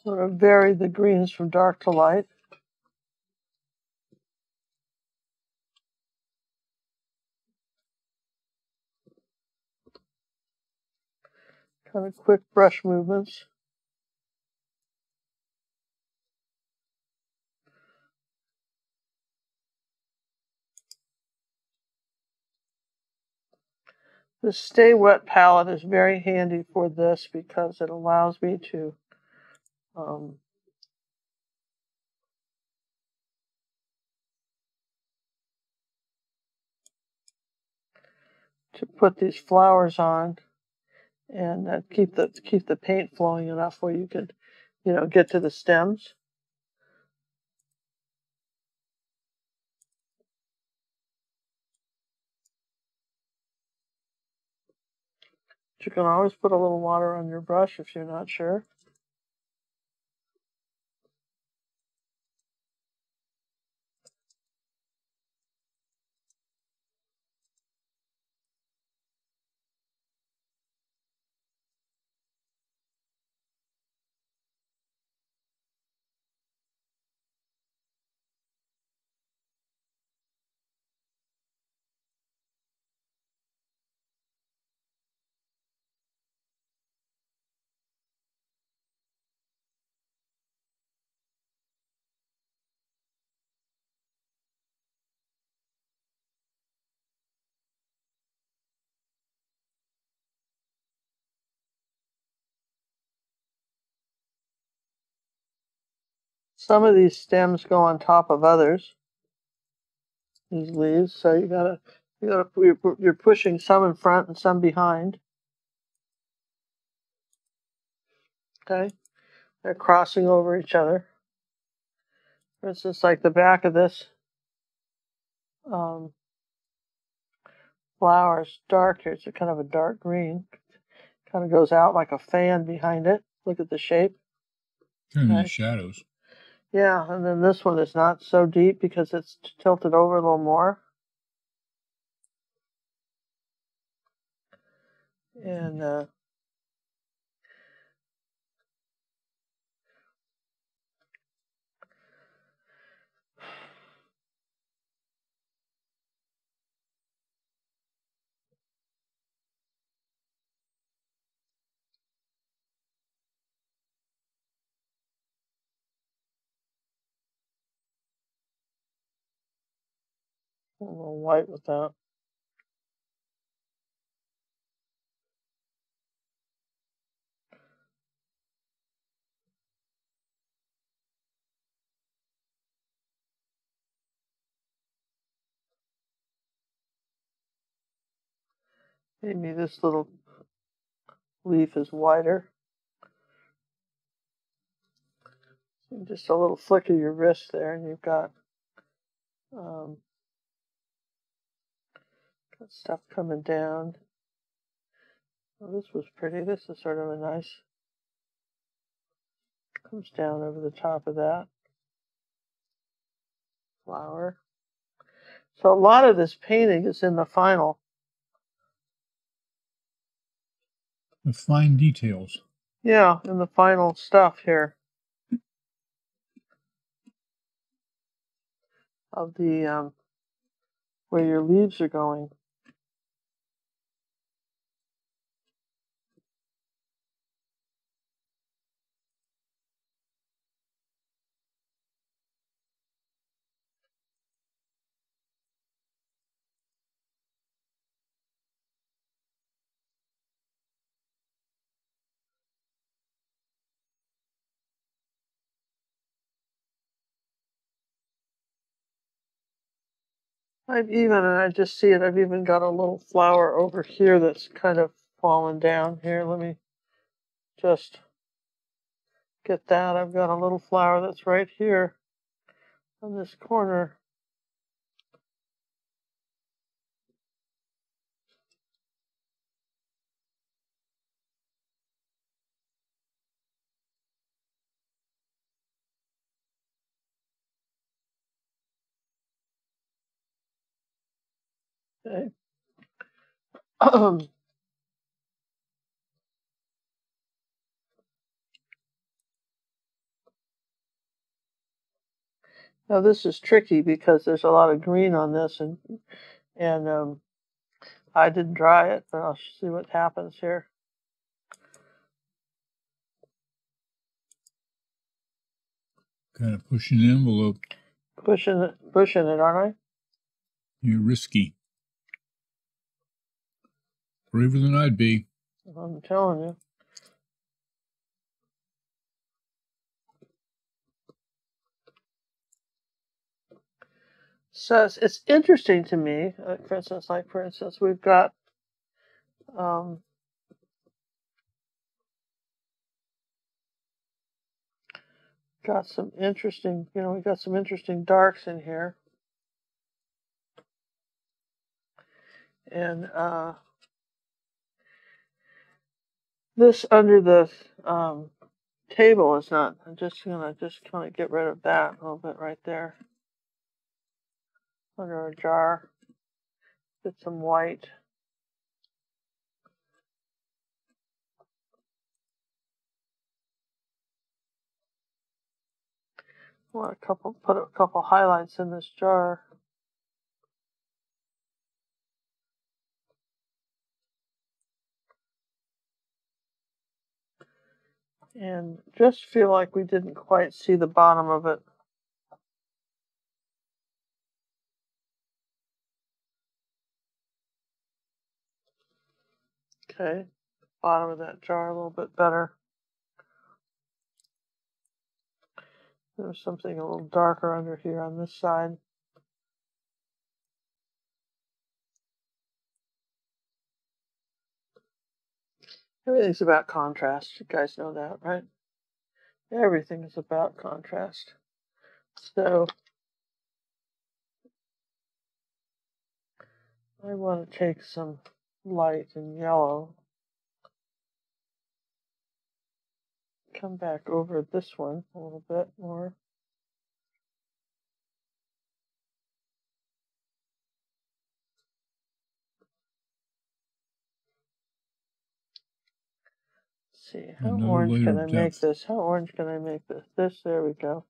Sort of vary the greens from dark to light. Kind of quick brush movements. The Sta-Wet palette is very handy for this because it allows me to um, to put these flowers on and uh, keep the keep the paint flowing enough where you could, you know, get to the stems. You can always put a little water on your brush if you're not sure. Some of these stems go on top of others. These leaves, so you gotta, you gotta, you're, you're pushing some in front and some behind. Okay, they're crossing over each other. For instance, like the back of this um, flower is dark here. It's a kind of a dark green. Kind of goes out like a fan behind it. Look at the shape. Kind of Okay. shadows. Yeah, and then this one is not so deep because it's tilted over a little more. And uh, a little white with that. Maybe this little leaf is wider. Just a little flick of your wrist there, and you've got, um, stuff coming down. Oh, this was pretty. This is sort of a nice. Comes down over the top of that flower. So a lot of this painting is in the final. The fine details. Yeah, in the final stuff here of the um, where your leaves are going. I've even, and I just see it, I've even got a little flower over here that's kind of fallen down here. Let me just get that. I've got a little flower that's right here on this corner. Now this is tricky because there's a lot of green on this and and um, I didn't dry it, but I'll see what happens here. Kind of pushing the envelope. Pushing it, pushing it, aren't I? You're risky. Braver than I'd be. I'm telling you. So it's, it's interesting to me. Uh, for instance, like for instance, we've got um, got some interesting. You know, we got some interesting darks in here, and uh, this under the um, table is not. I'm just gonna just kind of get rid of that a little bit right there under a jar. Get some white. Want a couple, put a couple highlights in this jar. And just feel like we didn't quite see the bottom of it. Okay, bottom of that jar a little bit better. There's something a little darker under here on this side. Everything's about contrast. You guys know that, right? Everything is about contrast. So I want to take some light and yellow. Come back over this one a little bit more. See. How orange can I of make this? How orange can I make this? This, there we go.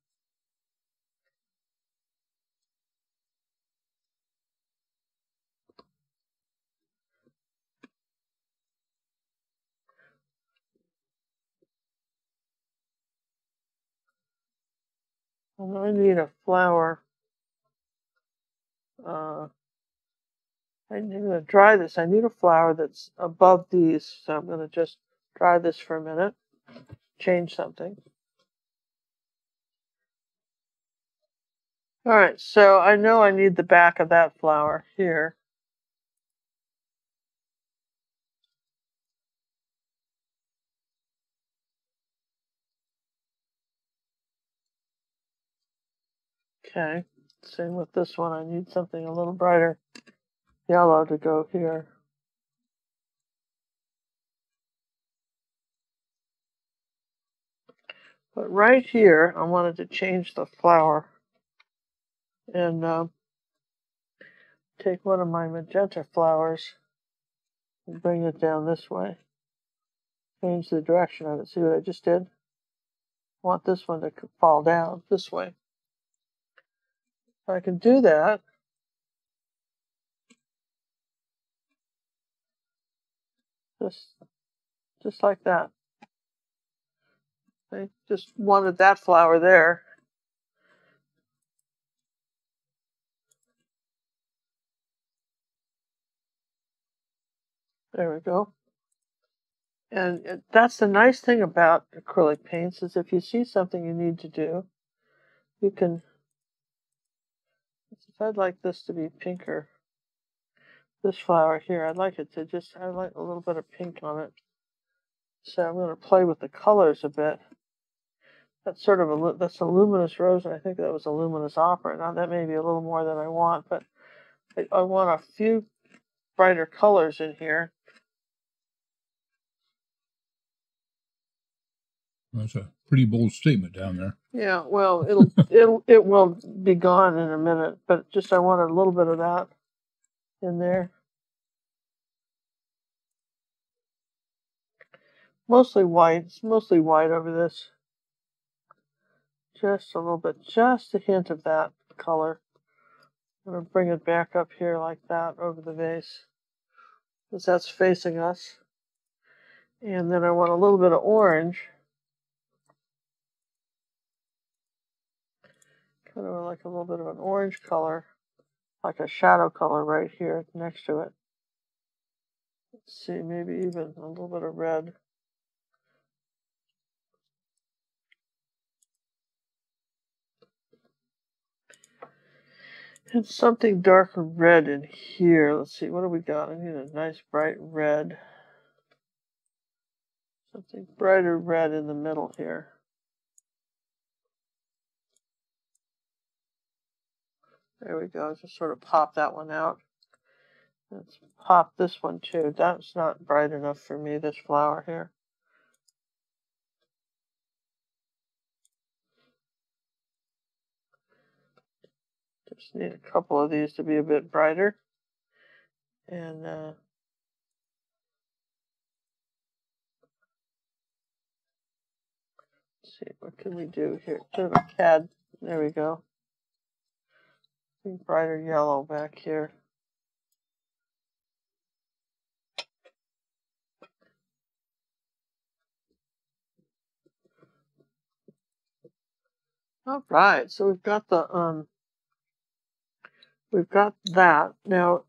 And I need a flower. Uh, I'm going to dry this. I need a flower that's above these, so I'm going to just dry this for a minute, change something. All right, so I know I need the back of that flower here. Okay, same with this one. I need something a little brighter yellow to go here. But right here, I wanted to change the flower and uh, take one of my magenta flowers and bring it down this way. Change the direction of it. See what I just did? I want this one to fall down this way. If I can do that, just, just like that. I just wanted that flower there. There we go. And uh, that's the nice thing about acrylic paints is if you see something you need to do, you can. I'd like this to be pinker, this flower here, I'd like it to just, I like a little bit of pink on it. So I'm going to play with the colors a bit. That's sort of a, that's a luminous rose, and I think that was a luminous opera. Now that may be a little more than I want, but I, I want a few brighter colors in here. That's a pretty bold statement down there. Yeah, well, it'll it'll it will be gone in a minute, but just I wanted a little bit of that in there. Mostly white. It's mostly white over this. Just a little bit, just a hint of that color. I'm gonna bring it back up here like that over the vase, because that's facing us. And then I want a little bit of orange. Kind of like a little bit of an orange color, like a shadow color right here next to it. Let's see, maybe even a little bit of red. And something darker red in here. Let's see, what do we got? I need a nice bright red. Something brighter red in the middle here. There we go. Just sort of pop that one out. Let's pop this one too. That's not bright enough for me, this flower here. Just need a couple of these to be a bit brighter. And uh, see, what can we do here? Of a cad. There we go. Brighter yellow back here. All right, so we've got the um, we've got that now.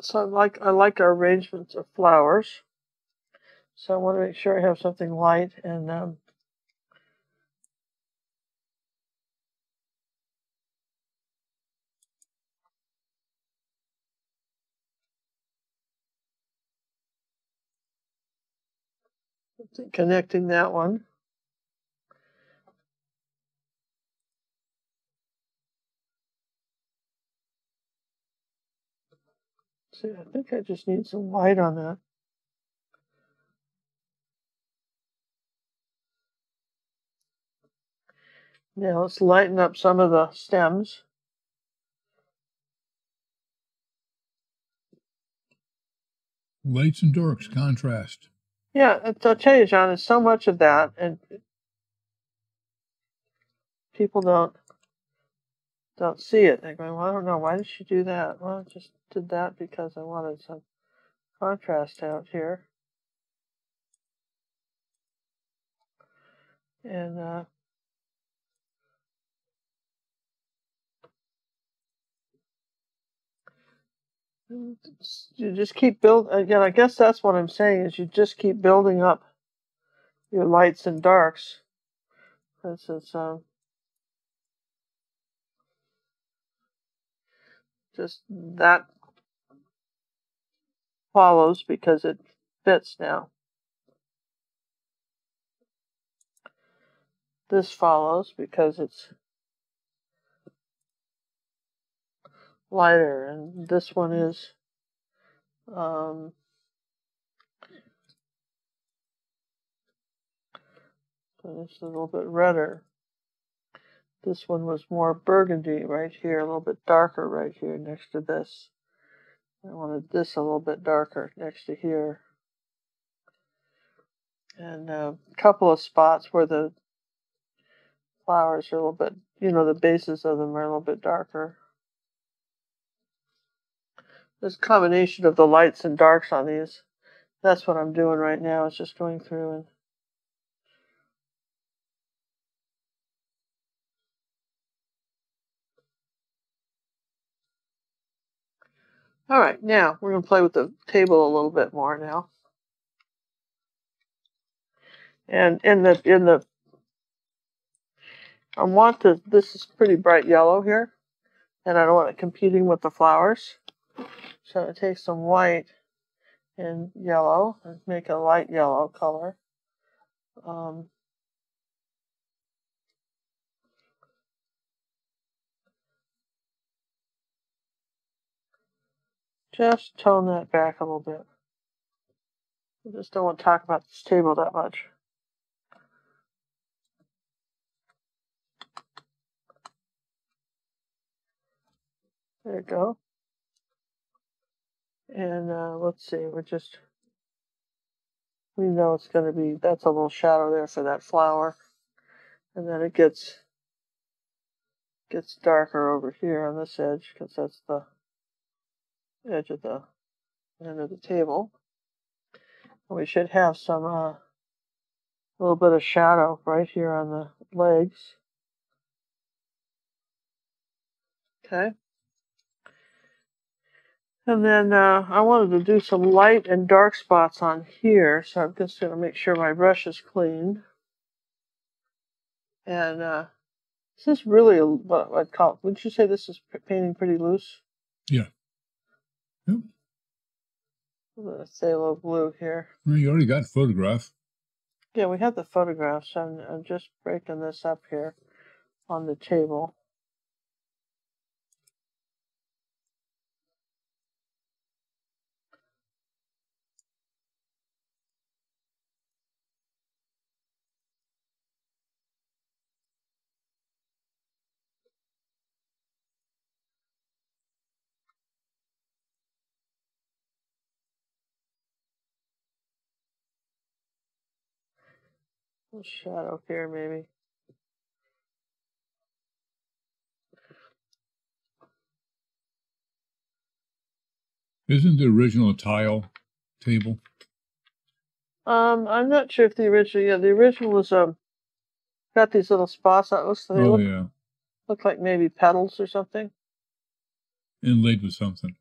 So I like I like our arrangements of flowers. So I want to make sure I have something light and um, connecting that one. See, I think I just need some light on that. Now let's lighten up some of the stems. Lights and darks, contrast. Yeah, I'll tell you, John, there's so much of that, and people don't don't see it. They're going, well, I don't know, why did she do that? Well, just did that because I wanted some contrast out here. And uh, you just keep build again. I guess that's what I'm saying is you just keep building up your lights and darks. For instance, um, just that follows because it fits now. This follows because it's lighter, and this one is um, it's a little bit redder. This one was more burgundy right here, a little bit darker right here next to this. I wanted this a little bit darker next to here. And a couple of spots where the flowers are a little bit, you know, the bases of them are a little bit darker this combination of the lights and darks on these. That's what I'm doing right now. is just going through and All right, now we're going to play with the table a little bit more now. And in the in the I want to this is pretty bright yellow here, and I don't want it competing with the flowers. So it take some white and yellow and make a light yellow color. Um, just tone that back a little bit. I just don't want to talk about this table that much. There you go. And uh, let's see, we're just, we know it's going to be, that's a little shadow there for that flower. And then it gets, gets darker over here on this edge because that's the edge of the end of the table. We should have some, uh, a little bit of shadow right here on the legs. Okay. And then uh, I wanted to do some light and dark spots on here, so I'm just going to make sure my brush is clean. And uh, this is really what I'd call. Would you say this is painting pretty loose? Yeah. Yep. A little blue here. Well, you already got a photograph. Yeah, we have the photographs. I'm, I'm just breaking this up here on the table. Shadow here, maybe. Isn't the original tile table? Um, I'm not sure if the original. Yeah, the original was um got these little spots that looks. They oh look, yeah, look like maybe petals or something. inlaid with something.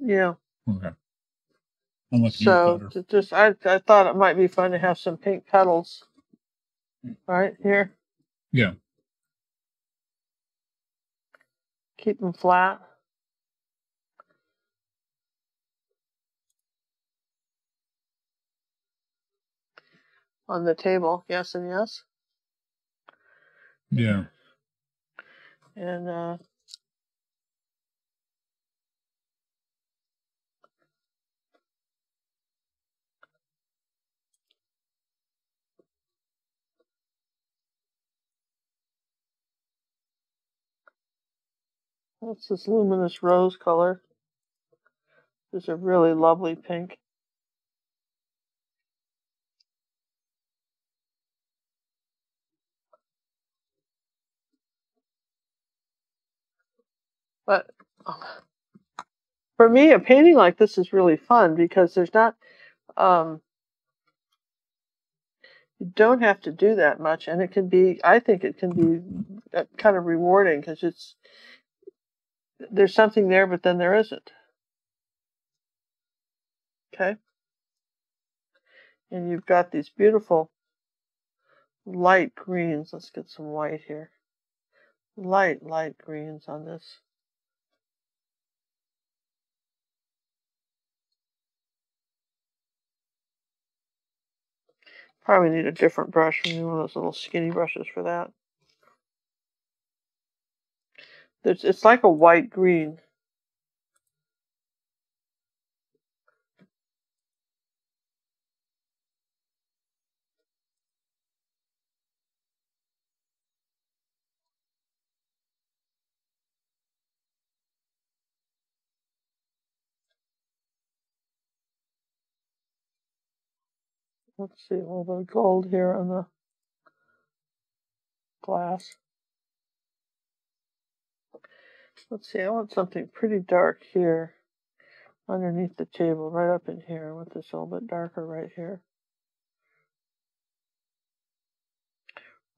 Yeah. Okay. Unless So just I I thought it might be fun to have some pink petals. Right here, Yeah. keep them flat. on the table. Yes and yes. Yeah. And uh, That's this luminous rose color. It's a really lovely pink. But for me, a painting like this is really fun because there's not, um, you don't have to do that much, and it can be. I think it can be uh, kind of rewarding because it's there's something there, but then there isn't. Okay? And you've got these beautiful light greens. Let's get some white here. Light, light greens on this. Probably need a different brush. Maybe one of those little skinny brushes for that. It's, it's like a white green. Let's see, a little bit of gold here on the glass. Let's see, I want something pretty dark here underneath the table, right up in here. I want this a little bit darker right here.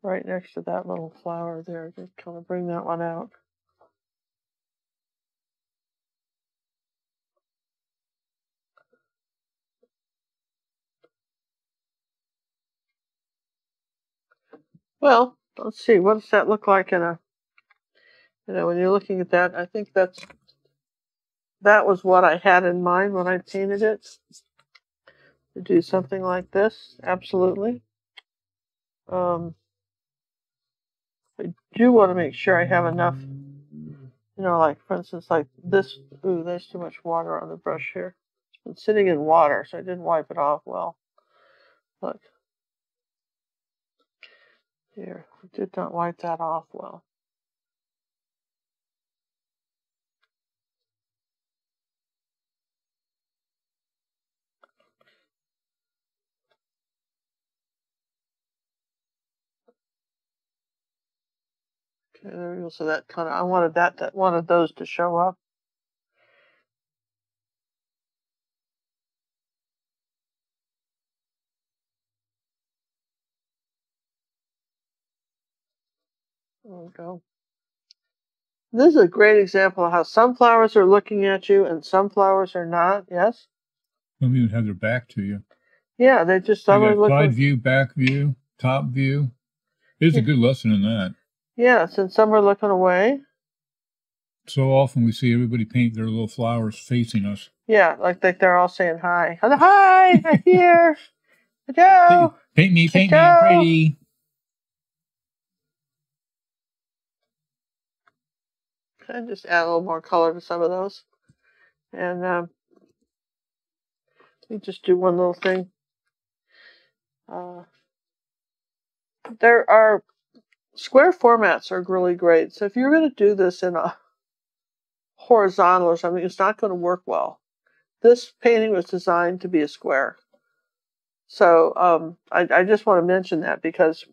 Right next to that little flower there, just kind of bring that one out. Well, let's see, what does that look like in a you know, when you're looking at that, I think that's that was what I had in mind when I painted it. To do something like this, absolutely. Um, I do want to make sure I have enough, you know, like for instance, like this. Ooh, there's too much water on the brush here. It's been sitting in water, so I didn't wipe it off well. Look. Here, I did not wipe that off well. Okay, there we go. So that kind of, I wanted that, that wanted those to show up. There we go. This is a great example of how some flowers are looking at you and some flowers are not. Yes. Some even have their back to you. Yeah, they just They some are got looking. side view, back view, top view. It's a good lesson in that. Yes, and some are looking away. So often we see everybody paint their little flowers facing us. Yeah, like like they're all saying hi. Hi, I'm here. Joe. Paint me, paint me. I'm pretty. And just add a little more color to some of those. And um, we just do one little thing. Uh, there are square formats are really great. So if you're going to do this in a horizontal or something, it's not going to work well. This painting was designed to be a square. So um, I, I just want to mention that because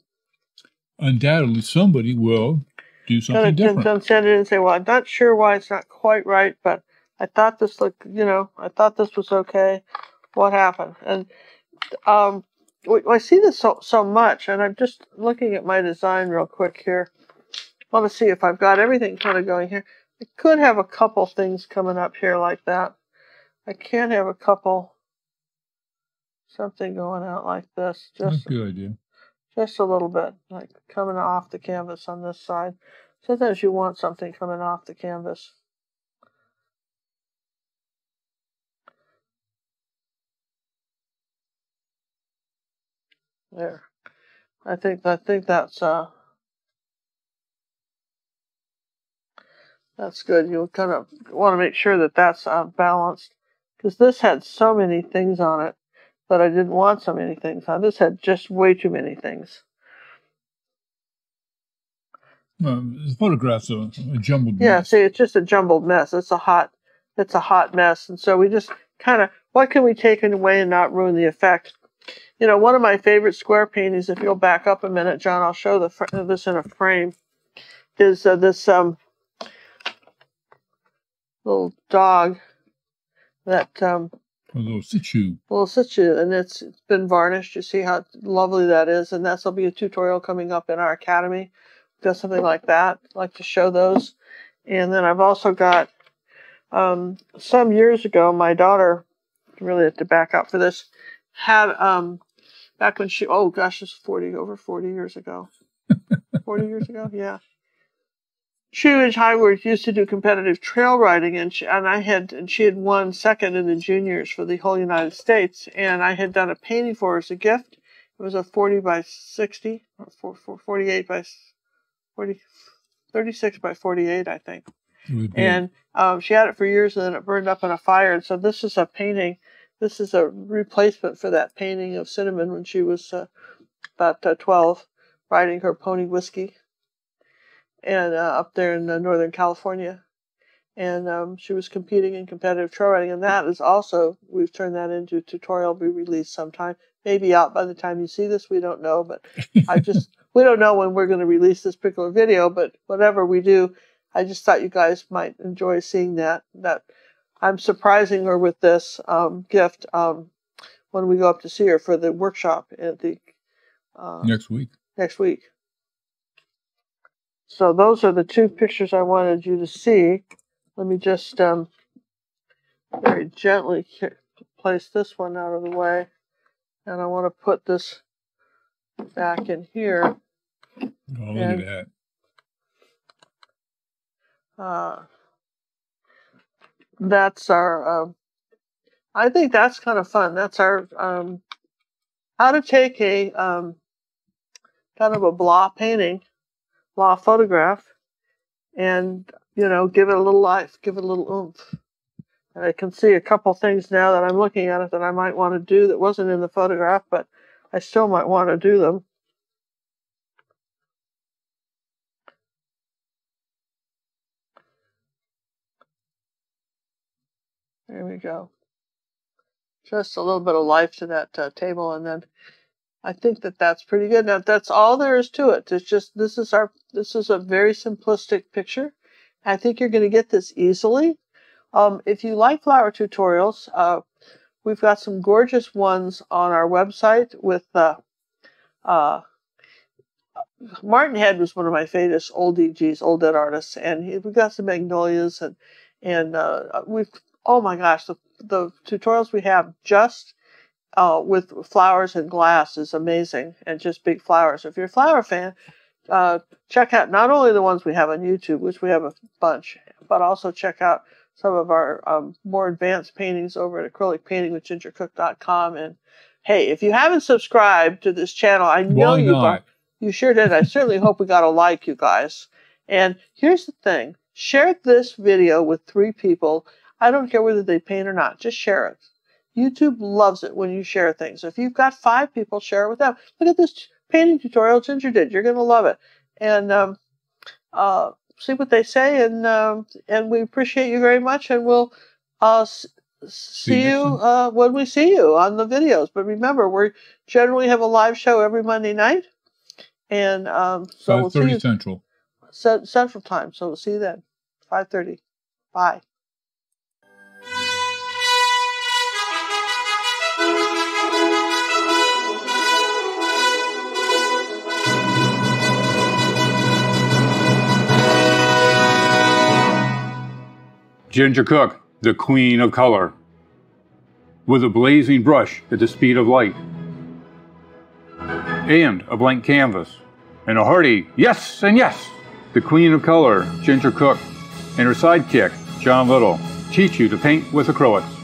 Undoubtedly, somebody will do something Gonna, different. gonna send it and say, well, I'm not sure why it's not quite right, but I thought this looked, you know, I thought this was okay. What happened? And um, I see this so, so much, and I'm just looking at my design real quick here. I want to see if I've got everything kind of going here. I could have a couple things coming up here like that. I can have a couple, something going out like this. That's Just a good idea. just a little bit, like coming off the canvas on this side. Sometimes you want something coming off the canvas. There. I think I think that's uh that's good. You kind of want to make sure that that's uh, balanced because this had so many things on it, but I didn't want so many things on. This had just way too many things. Um, the photographs are a jumbled mess. Yeah, mess. see, it's just a jumbled mess. It's a hot, it's a hot mess, and so we just kind of what can we take away and not ruin the effect? You know, one of my favorite square paintings. If you'll back up a minute, John, I'll show the fr- this in a frame. Is uh, this um little dog that um A little shih tzu. little shih tzu, and it's it's been varnished. You see how lovely that is, and that's will be a tutorial coming up in our academy. Does something like that. I like to show those, and then I've also got um, some years ago, my daughter really have to back up for this had um back when she oh gosh, it's forty over forty years ago, forty years ago, yeah. She and Highworth used to do competitive trail riding, and she, and I had and she had won second in the juniors for the whole United States, and I had done a painting for her as a gift. It was a forty by sixty or four, four, 48 by 40, 36 by forty eight, I think. And um, she had it for years and then it burned up in a fire. And so this is a painting this is a replacement for that painting of cinnamon when she was uh, about uh, 12 riding her pony whiskey. And uh, up there in uh, northern california. And um, she was competing in competitive trail riding. And that is also we've turned that into a tutorial be released sometime. Maybe out by the time you see this we don't know. But i just we don't know when we're going to release this particular video. But whatever we do I just thought you guys might enjoy seeing that. That I'm surprising her with this um, gift um, when we go up to see her for the workshop at the uh, next week. next week. So those are the two pictures I wanted you to see. Let me just um, very gently place this one out of the way, and I want to put this back in here. Oh, look And- at that. Uh, that's our. Um, I think that's kind of fun. That's our um, how to take a um, kind of a blah painting, blah photograph, and you know give it a little life, give it a little oomph. And I can see a couple things now that I'm looking at it that I might want to do that wasn't in the photograph, but I still might want to do them. There we go. Just a little bit of life to that uh, table, and then I think that that's pretty good. Now that's all there is to it. It's just this is our this is a very simplistic picture. I think you're going to get this easily. Um, if you like flower tutorials, uh, we've got some gorgeous ones on our website with uh, uh, Martin Heade was one of my favorite old DGs, old dead artists, and he, we've got some magnolias and and uh, we've oh my gosh, the the tutorials we have just uh, with flowers and glass is amazing, and just big flowers. If you're a flower fan, uh, check out not only the ones we have on YouTube, which we have a bunch, but also check out some of our um, more advanced paintings over at acrylicpaintingwithgingercook.com. And hey, if you haven't subscribed to this channel, I know you not? you sure did. I certainly hope we got a like, you guys. And here's the thing share this video with three people. I don't care whether they paint or not, just share it. YouTube loves it when you share things. If you've got five people, share it with them. Look at this painting tutorial Ginger did. You're going to love it. And um, uh, see what they say. And um, and we appreciate you very much. And we'll uh, s- see you next you time. uh, when we see you on the videos. But remember, we generally have a live show every Monday night. And um, so we'll see you central. Cent- Central Time. So we'll see you then. 5.30. Bye. Ginger Cook, the queen of color, with a blazing brush at the speed of light, and a blank canvas, and a hearty yes and yes. The queen of color, Ginger Cook, and her sidekick, John Little, teach you to paint with acrylics.